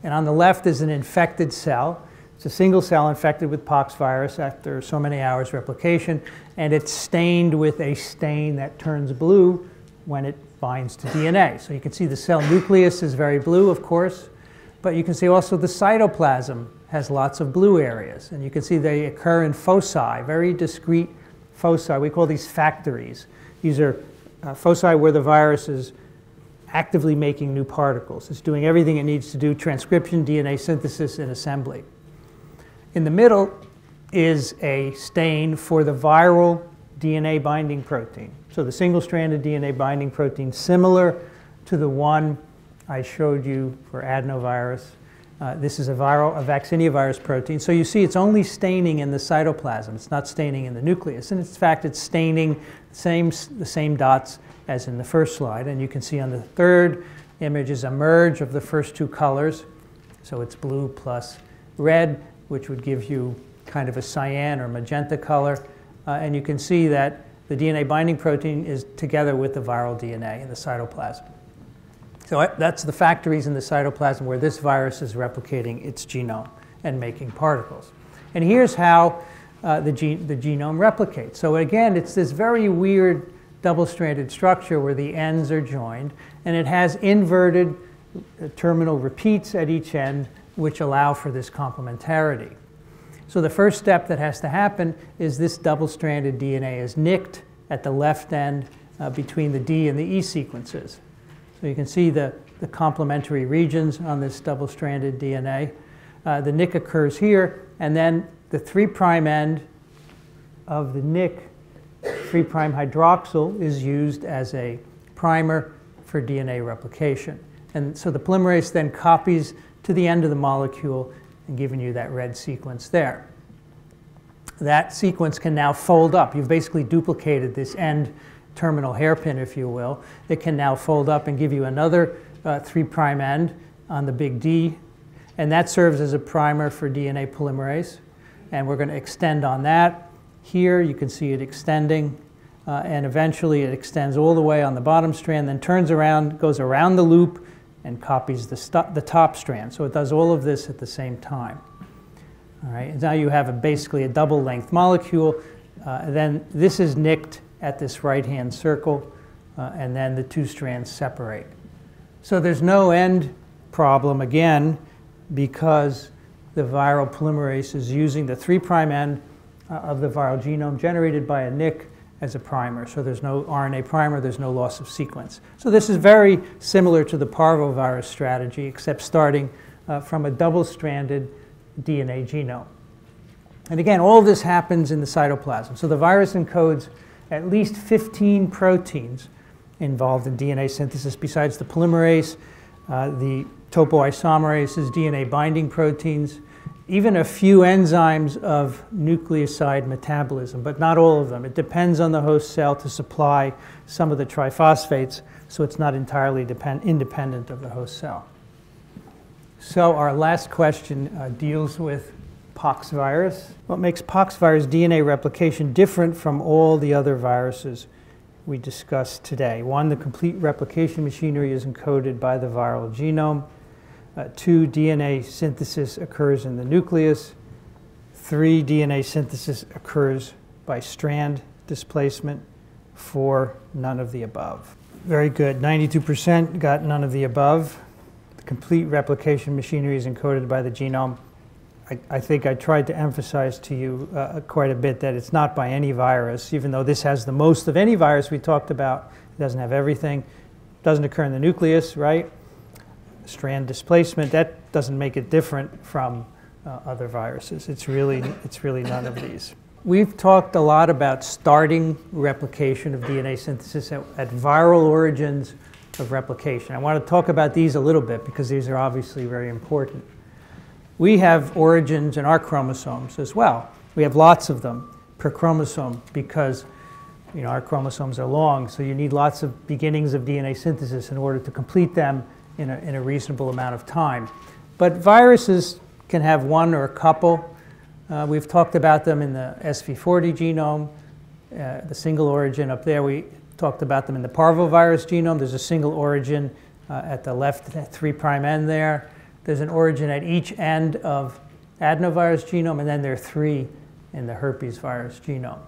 S1: And on the left is an infected cell. It's a single cell infected with pox virus after so many hours replication, and it's stained with a stain that turns blue when it binds to DNA. So you can see the cell nucleus is very blue, of course, but you can see also the cytoplasm has lots of blue areas. And you can see they occur in foci, very discrete foci. We call these factories. These are uh, foci where the virus is actively making new particles. It's doing everything it needs to do, transcription, DNA synthesis, and assembly. In the middle is a stain for the viral DNA binding protein. So the single-stranded DNA binding protein, similar to the one I showed you for adenovirus. Uh, this is a viral, a vaccinia virus protein. So you see it's only staining in the cytoplasm. It's not staining in the nucleus. And in fact, it's staining the same, the same dots as in the first slide. And you can see on the third image is a merge of the first two colors. So it's blue plus red, which would give you kind of a cyan or magenta color. Uh, and you can see that the DNA binding protein is together with the viral DNA in the cytoplasm. So that's the factories in the cytoplasm where this virus is replicating its genome and making particles. And here's how uh, the, gene, the genome replicates. So again, it's this very weird double-stranded structure where the ends are joined, and it has inverted uh, terminal repeats at each end, which allow for this complementarity. So the first step that has to happen is this double-stranded DNA is nicked at the left end uh, between the D and the E sequences. So you can see the, the complementary regions on this double-stranded DNA. Uh, the nick occurs here, and then the 3' end of the nick 3' hydroxyl is used as a primer for DNA replication. And so the polymerase then copies to the end of the molecule and giving you that red sequence there. That sequence can now fold up. You've basically duplicated this end terminal hairpin, if you will. It can now fold up and give you another uh, 3' end on the big D. And that serves as a primer for DNA polymerase. And we're going to extend on that. Here you can see it extending. Uh, and eventually it extends all the way on the bottom strand, then turns around, goes around the loop, and copies the, the top strand. So it does all of this at the same time. All right, now you have a, basically a double length molecule. Uh, then this is nicked at this right hand circle, uh, and then the two strands separate. So there's no end problem again because the viral polymerase is using the 3' end uh, of the viral genome generated by a nick as a primer. So there's no RNA primer, there's no loss of sequence. So this is very similar to the parvovirus strategy, except starting uh, from a double-stranded DNA genome. And again, all this happens in the cytoplasm. So the virus encodes at least 15 proteins involved in DNA synthesis besides the polymerase, uh, the topoisomerases, DNA binding proteins, even a few enzymes of nucleoside metabolism, but not all of them. It depends on the host cell to supply some of the triphosphates, so it's not entirely depend- independent of the host cell. So our last question uh, deals with pox virus. What makes pox virus DNA replication different from all the other viruses we discussed today? One, the complete replication machinery is encoded by the viral genome. Uh, two, DNA synthesis occurs in the nucleus. Three, DNA synthesis occurs by strand displacement. Four, none of the above. Very good. 92% got none of the above. The complete replication machinery is encoded by the genome. I, I think I tried to emphasize to you uh, quite a bit that it's not by any virus, even though this has the most of any virus we talked about. It doesn't have everything. It doesn't occur in the nucleus, right? strand displacement, that doesn't make it different from uh, other viruses. It's really, it's really none of these. We've talked a lot about starting replication of DNA synthesis at, at, viral origins of replication. I want to talk about these a little bit because these are obviously very important. We have origins in our chromosomes as well. We have lots of them per chromosome because you know, our chromosomes are long, so you need lots of beginnings of DNA synthesis in order to complete them in a, in a reasonable amount of time. But viruses can have one or a couple. Uh, we've talked about them in the SV40 genome, uh, the single origin up there. We talked about them in the parvovirus genome. There's a single origin uh, at the left 3' end there. There's an origin at each end of adenovirus genome, and then there are three in the herpes virus genome.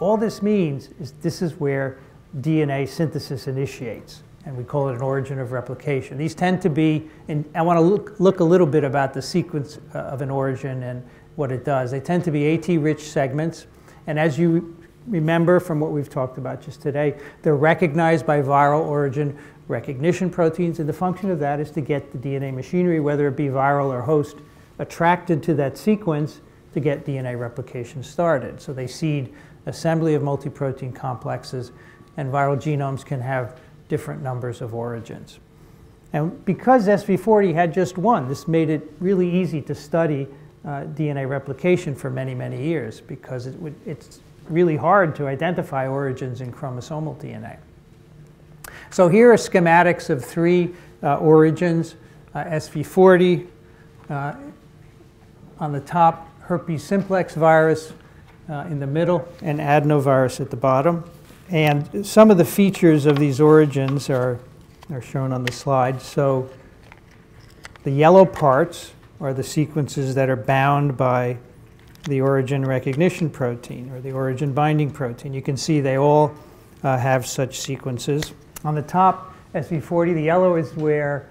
S1: All this means is this is where DNA synthesis initiates and we call it an origin of replication. These tend to be, and I want to look, look a little bit about the sequence uh, of an origin and what it does. They tend to be AT-rich segments, and as you remember from what we've talked about just today, they're recognized by viral origin recognition proteins, and the function of that is to get the DNA machinery, whether it be viral or host, attracted to that sequence to get DNA replication started. So they seed assembly of multi-protein complexes, and viral genomes can have different numbers of origins. And because SV40 had just one, this made it really easy to study uh, DNA replication for many, many years because it would, it's really hard to identify origins in chromosomal DNA. So here are schematics of three uh, origins, uh, SV40 uh, on the top, herpes simplex virus uh, in the middle, and adenovirus at the bottom. And some of the features of these origins are, are shown on the slide. So the yellow parts are the sequences that are bound by the origin recognition protein or the origin binding protein. You can see they all uh, have such sequences. On the top, SV40, the yellow is where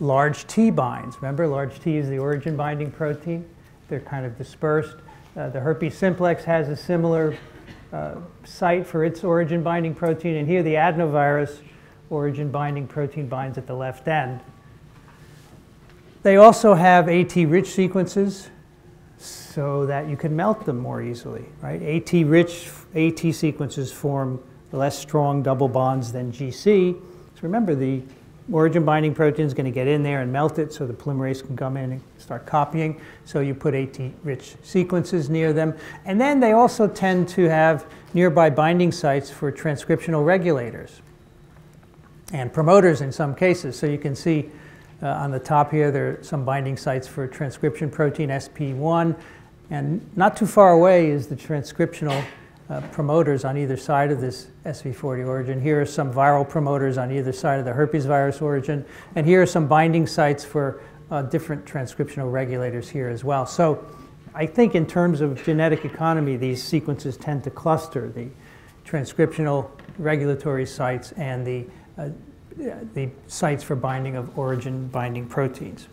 S1: large T binds. Remember, large T is the origin binding protein. They're kind of dispersed. Uh, the herpes simplex has a similar uh, site for its origin binding protein, and here the adenovirus origin binding protein binds at the left end. They also have AT-rich sequences so that you can melt them more easily, right? AT-rich AT sequences form less strong double bonds than GC. So remember, the origin binding protein is going to get in there and melt it so the polymerase can come in and start copying. So you put AT-rich sequences near them. And then they also tend to have nearby binding sites for transcriptional regulators and promoters in some cases. So you can see uh, on the top here, there are some binding sites for transcription protein SP1. And not too far away is the transcriptional uh, promoters on either side of this SV40 origin. Here are some viral promoters on either side of the herpes virus origin. And here are some binding sites for uh, different transcriptional regulators here as well. So I think in terms of genetic economy, these sequences tend to cluster the transcriptional regulatory sites and the, uh, the sites for binding of origin binding proteins.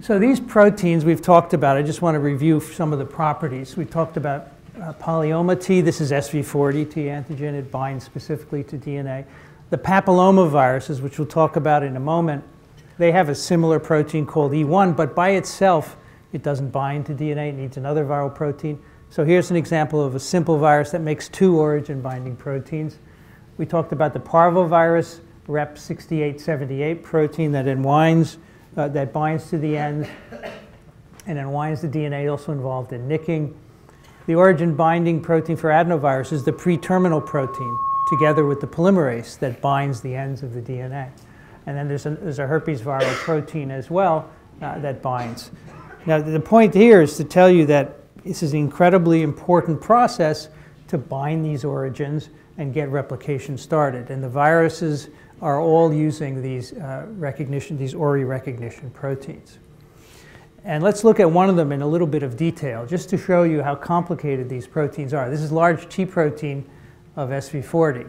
S1: So these proteins we've talked about, I just want to review some of the properties. We talked about uh, polyoma T, this is SV40 T antigen, it binds specifically to DNA. The papilloma viruses, which we'll talk about in a moment, they have a similar protein called E1, but by itself, it doesn't bind to DNA, it needs another viral protein. So here's an example of a simple virus that makes two origin binding proteins. We talked about the parvovirus, REP6878 protein that unwinds, uh, that binds to the end and unwinds the DNA, also involved in nicking. The origin binding protein for adenovirus is the pre-terminal protein, together with the polymerase that binds the ends of the DNA. And then there's a, there's a herpes viral protein as well uh, that binds. Now, the point here is to tell you that this is an incredibly important process to bind these origins and get replication started. And the viruses are all using these uh, recognition, these ORI recognition proteins. And let's look at one of them in a little bit of detail, just to show you how complicated these proteins are. This is large T protein of SV40.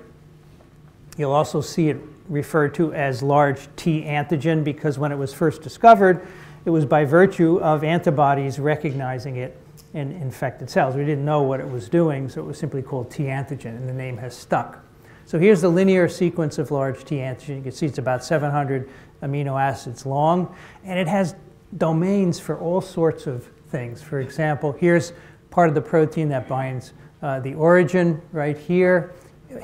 S1: You'll also see it referred to as large T antigen because when it was first discovered, it was by virtue of antibodies recognizing it in infected cells. We didn't know what it was doing, so it was simply called T antigen, and the name has stuck. So here's the linear sequence of large T antigen. You can see it's about 700 amino acids long, and it has domains for all sorts of things. For example, here's part of the protein that binds uh, the origin right here.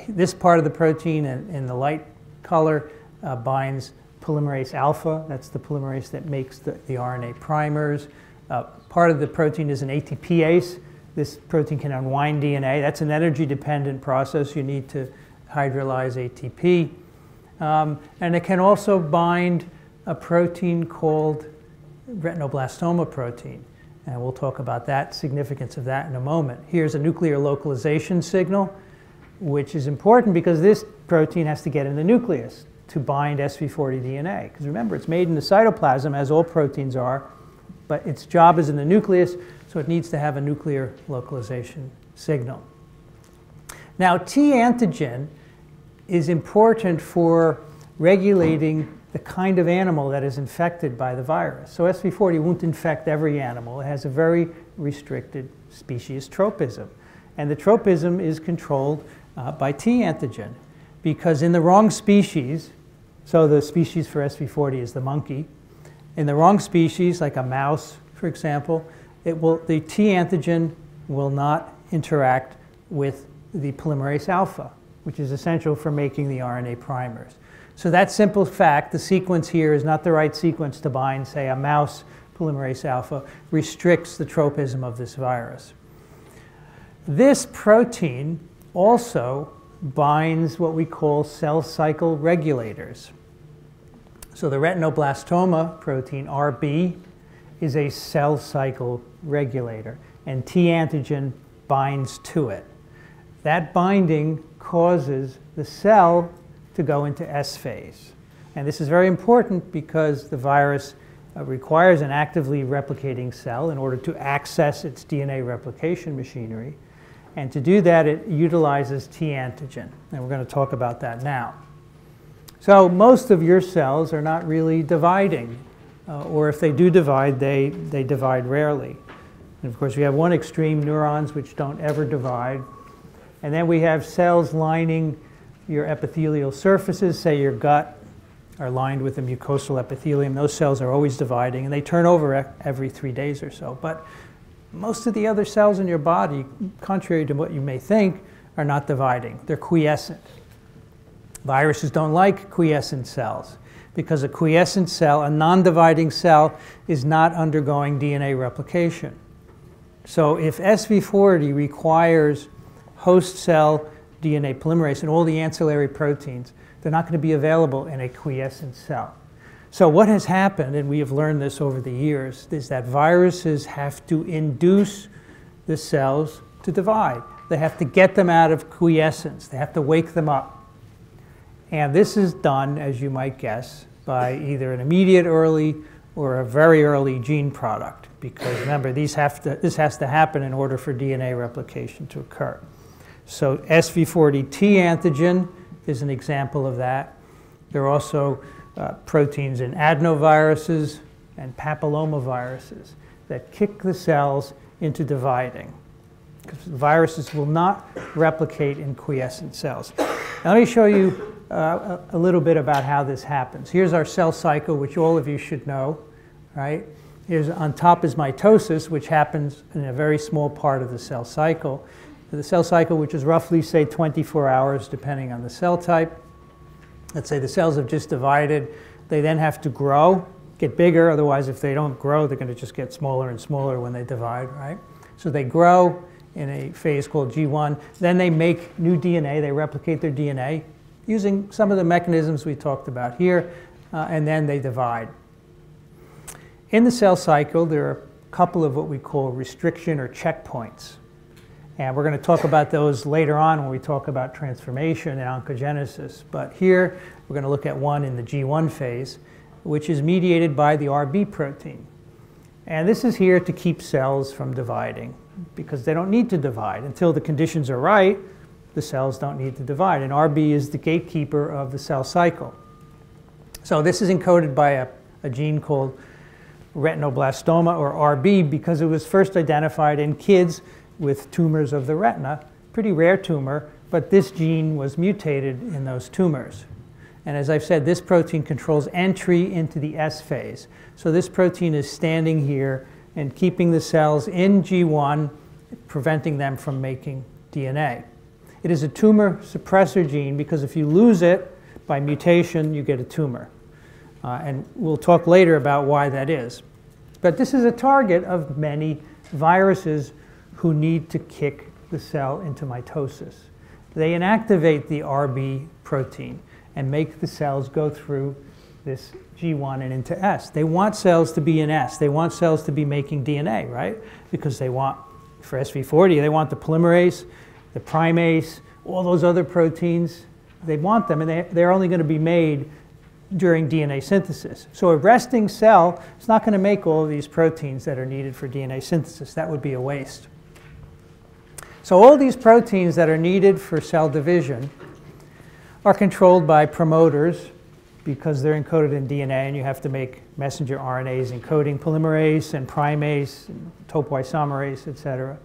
S1: This part of the protein in, in the light color uh, binds polymerase alpha. That's the polymerase that makes the, the RNA primers. Uh, part of the protein is an ATPase. This protein can unwind DNA. That's an energy dependent process. You need to hydrolyze ATP. Um, and it can also bind a protein called retinoblastoma protein. And we'll talk about that, significance of that in a moment. Here's a nuclear localization signal, which is important because this protein has to get in the nucleus to bind SV40 DNA. Because remember, it's made in the cytoplasm, as all proteins are, but its job is in the nucleus, so it needs to have a nuclear localization signal. Now, T antigen is important for regulating the kind of animal that is infected by the virus. So SV40 won't infect every animal. It has a very restricted species tropism. And the tropism is controlled uh, by T antigen because in the wrong species, so the species for SV40 is the monkey, in the wrong species, like a mouse, for example, it will, the T antigen will not interact with the polymerase alpha which is essential for making the RNA primers. So that simple fact, the sequence here is not the right sequence to bind, say, a mouse polymerase alpha, restricts the tropism of this virus. This protein also binds what we call cell cycle regulators. So the retinoblastoma protein, RB, is a cell cycle regulator, and T antigen binds to it. That binding causes the cell to go into S phase. And this is very important because the virus uh, requires an actively replicating cell in order to access its DNA replication machinery. And to do that, it utilizes T antigen. And we're going to talk about that now. So most of your cells are not really dividing. Uh, or if they do divide, they, they divide rarely. And of course, we have one extreme, neurons, which don't ever divide. And then we have cells lining your epithelial surfaces, say your gut are lined with a mucosal epithelium. Those cells are always dividing, and they turn over every three days or so. But most of the other cells in your body, contrary to what you may think, are not dividing. They're quiescent. Viruses don't like quiescent cells because a quiescent cell, a non-dividing cell, is not undergoing DNA replication. So if SV40 requires host cell DNA polymerase and all the ancillary proteins. They're not going to be available in a quiescent cell. So what has happened, and we have learned this over the years, is that viruses have to induce the cells to divide. They have to get them out of quiescence. They have to wake them up. And this is done, as you might guess, by either an immediate early or a very early gene product. Because remember, these have to, this has to happen in order for DNA replication to occur. So SV40T antigen is an example of that. There are also uh, proteins in adenoviruses and papillomaviruses that kick the cells into dividing. Because viruses will not replicate in quiescent cells. Now, let me show you uh, a, little bit about how this happens. Here's our cell cycle, which all of you should know, right? Here's on top is mitosis, which happens in a very small part of the cell cycle. The cell cycle, which is roughly, say, 24 hours, depending on the cell type. Let's say the cells have just divided. They then have to grow, get bigger. Otherwise, if they don't grow, they're going to just get smaller and smaller when they divide, right? So they grow in a phase called G1. Then they make new DNA. They replicate their DNA using some of the mechanisms we talked about here, uh, and then they divide. In the cell cycle, there are a couple of what we call restriction or checkpoints. And we're going to talk about those later on when we talk about transformation and oncogenesis. But here, we're going to look at one in the G1 phase, which is mediated by the RB protein. And this is here to keep cells from dividing because they don't need to divide. Until the conditions are right, the cells don't need to divide. And RB is the gatekeeper of the cell cycle. So this is encoded by a, a gene called retinoblastoma or RB because it was first identified in kids with tumors of the retina, pretty rare tumor, but this gene was mutated in those tumors. And as I've said, this protein controls entry into the S phase. So this protein is standing here and keeping the cells in G1, preventing them from making DNA. It is a tumor suppressor gene because if you lose it by mutation, you get a tumor. Uh, and we'll talk later about why that is. But this is a target of many viruses who need to kick the cell into mitosis. They inactivate the RB protein and make the cells go through this G1 and into S. They want cells to be in S. They want cells to be making DNA, right? Because they want, for SV40, they want the polymerase, the primase, all those other proteins. They want them, and they, they're only going to be made during DNA synthesis. So a resting cell is not going to make all of these proteins that are needed for DNA synthesis. That would be a waste. So all these proteins that are needed for cell division are controlled by promoters because they're encoded in DNA and you have to make messenger RNAs encoding polymerase and primase, and topoisomerase, et cetera.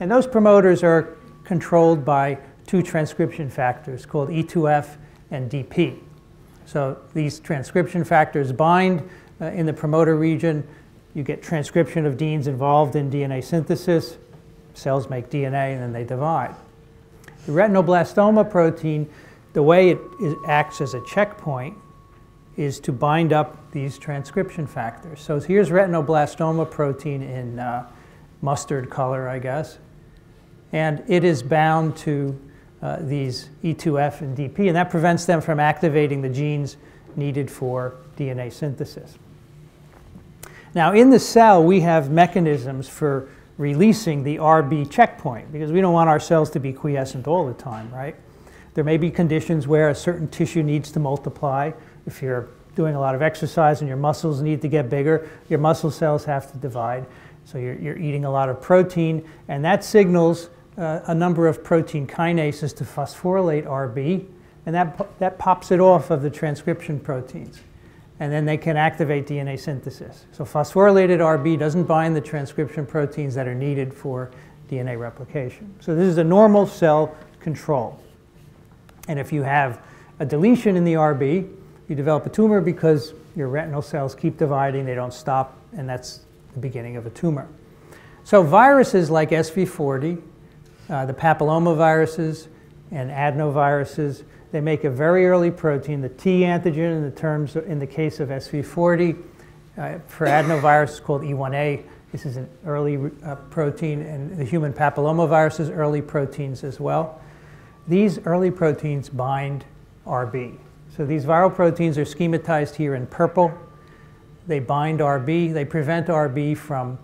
S1: And those promoters are controlled by two transcription factors called E2F and DP. So these transcription factors bind uh, in the promoter region. You get transcription of genes involved in DNA synthesis. Cells make DNA and then they divide. The retinoblastoma protein, the way it is, acts as a checkpoint is to bind up these transcription factors. So here's retinoblastoma protein in uh, mustard color, I guess. And it is bound to uh, these E2F and DP, and that prevents them from activating the genes needed for DNA synthesis. Now, in the cell, we have mechanisms for releasing the RB checkpoint because we don't want our cells to be quiescent all the time, right? There may be conditions where a certain tissue needs to multiply. If you're doing a lot of exercise and your muscles need to get bigger, your muscle cells have to divide. So you're, you're eating a lot of protein, and that signals uh, a number of protein kinases to phosphorylate RB, and that, that pops it off of the transcription proteins and then they can activate DNA synthesis. So phosphorylated RB doesn't bind the transcription proteins that are needed for DNA replication. So this is a normal cell control. And if you have a deletion in the RB, you develop a tumor because your retinal cells keep dividing, they don't stop, and that's the beginning of a tumor. So viruses like SV40, uh, the papillomaviruses, and adenoviruses, they make a very early protein, the T antigen in the terms in the case of SV40. Uh, for adenovirus, it's called E1A. This is an early uh, protein, and the human papillomavirus is early proteins as well. These early proteins bind RB. So these viral proteins are schematized here in purple. They bind RB. They prevent RB from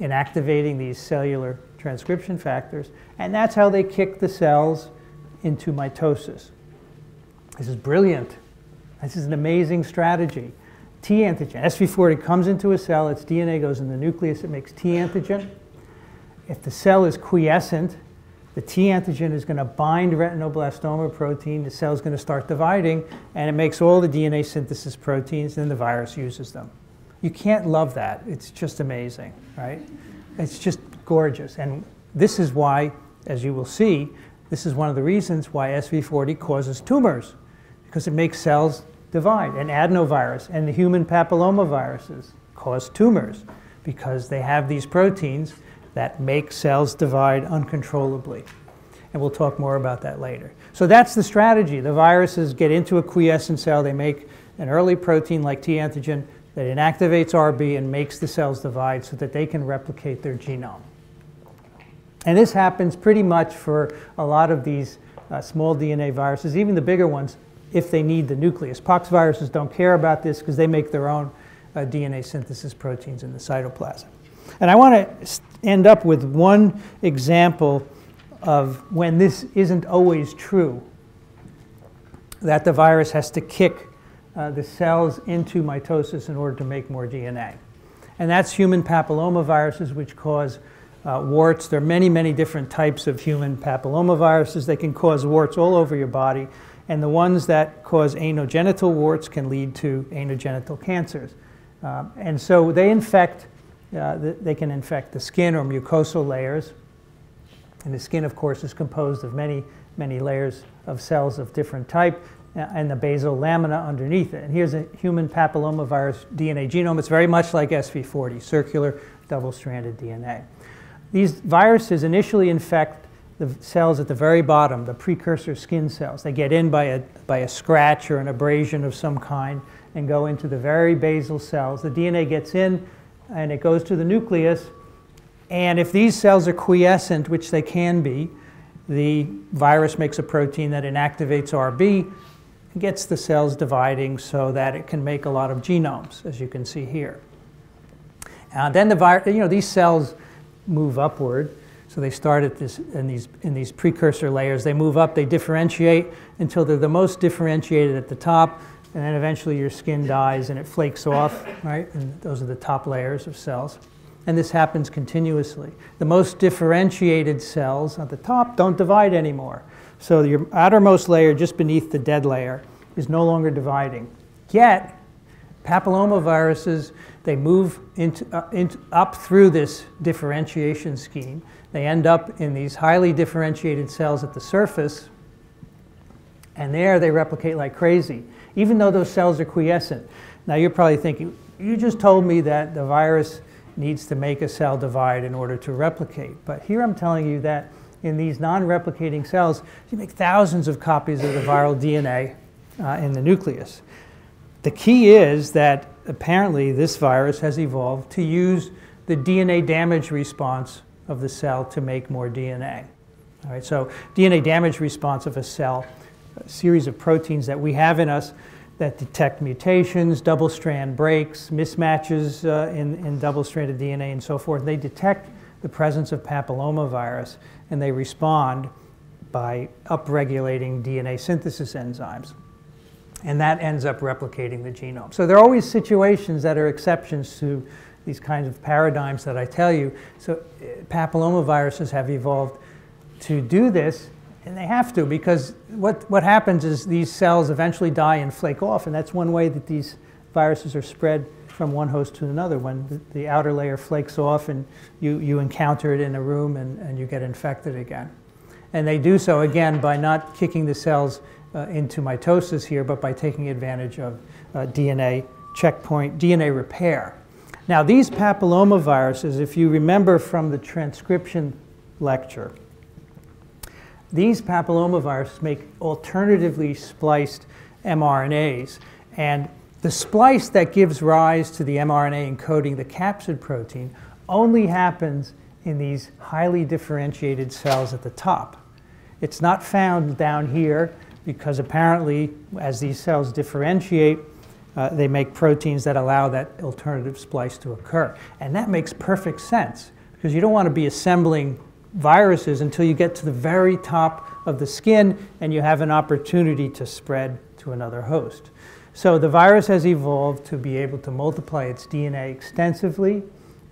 S1: inactivating these cellular transcription factors. And that's how they kick the cells into mitosis. This is brilliant. This is an amazing strategy. T antigen, SV40 comes into a cell, its DNA goes in the nucleus, it makes T antigen. If the cell is quiescent, the T antigen is going to bind retinoblastoma protein, the cell is going to start dividing, and it makes all the DNA synthesis proteins, and the virus uses them. You can't love that. It's just amazing, right? It's just gorgeous. And this is why, as you will see, this is one of the reasons why SV40 causes tumors, because it makes cells divide. And adenovirus and the human papillomaviruses cause tumors because they have these proteins that make cells divide uncontrollably. And we'll talk more about that later. So that's the strategy. The viruses get into a quiescent cell, they make an early protein like T antigen that inactivates RB and makes the cells divide so that they can replicate their genome. And this happens pretty much for a lot of these uh, small DNA viruses, even the bigger ones, if they need the nucleus. Pox viruses don't care about this because they make their own uh, DNA synthesis proteins in the cytoplasm. And I want to end up with one example of when this isn't always true, that the virus has to kick uh, the cells into mitosis in order to make more DNA. And that's human papillomaviruses, which cause uh, warts. There are many, many different types of human papillomaviruses. They can cause warts all over your body. And the ones that cause anogenital warts can lead to anogenital cancers. Uh, and so they infect, uh, the, they can infect the skin or mucosal layers. And the skin, of course, is composed of many, many layers of cells of different type uh, and the basal lamina underneath it. And here's a human papillomavirus DNA genome. It's very much like SV40, circular double-stranded DNA. These viruses initially infect the cells at the very bottom, the precursor skin cells. They get in by a, by a scratch or an abrasion of some kind and go into the very basal cells. The DNA gets in and it goes to the nucleus. And if these cells are quiescent, which they can be, the virus makes a protein that inactivates RB, and gets the cells dividing so that it can make a lot of genomes, as you can see here. And then the virus, you know, these cells move upward. So they start at this, in, these, in these precursor layers. They move up, they differentiate until they're the most differentiated at the top, and then eventually your skin dies and it flakes off, right? And those are the top layers of cells. And this happens continuously. The most differentiated cells at the top don't divide anymore. So your outermost layer, just beneath the dead layer, is no longer dividing. Yet, papillomaviruses they move into, uh, into, up through this differentiation scheme. They end up in these highly differentiated cells at the surface, and there they replicate like crazy, even though those cells are quiescent. Now you're probably thinking, you just told me that the virus needs to make a cell divide in order to replicate. But here I'm telling you that in these non-replicating cells, you make thousands of copies of the viral DNA uh, in the nucleus. The key is that apparently this virus has evolved to use the DNA damage response of the cell to make more DNA. All right, so DNA damage response of a cell, a series of proteins that we have in us that detect mutations, double strand breaks, mismatches uh, in, in double stranded DNA and so forth. They detect the presence of papillomavirus and they respond by upregulating DNA synthesis enzymes and that ends up replicating the genome. So there are always situations that are exceptions to these kinds of paradigms that I tell you. So uh, papillomaviruses have evolved to do this, and they have to because what, what happens is these cells eventually die and flake off, and that's one way that these viruses are spread from one host to another when the, the outer layer flakes off and you, you encounter it in a room and, and you get infected again. And they do so again by not kicking the cells uh, into mitosis here, but by taking advantage of uh, DNA checkpoint, DNA repair. Now, these papillomaviruses, if you remember from the transcription lecture, these papillomaviruses make alternatively spliced mRNAs. And the splice that gives rise to the mRNA encoding the capsid protein only happens in these highly differentiated cells at the top. It's not found down here because apparently as these cells differentiate, uh, they make proteins that allow that alternative splice to occur. And that makes perfect sense because you don't want to be assembling viruses until you get to the very top of the skin and you have an opportunity to spread to another host. So the virus has evolved to be able to multiply its DNA extensively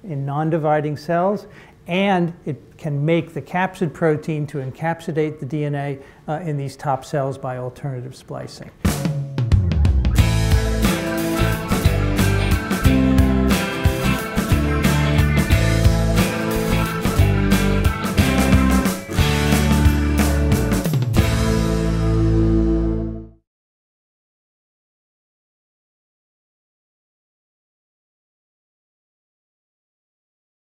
S1: in non-dividing cells and it can make the capsid protein to encapsulate the DNA uh, in these top cells by alternative splicing.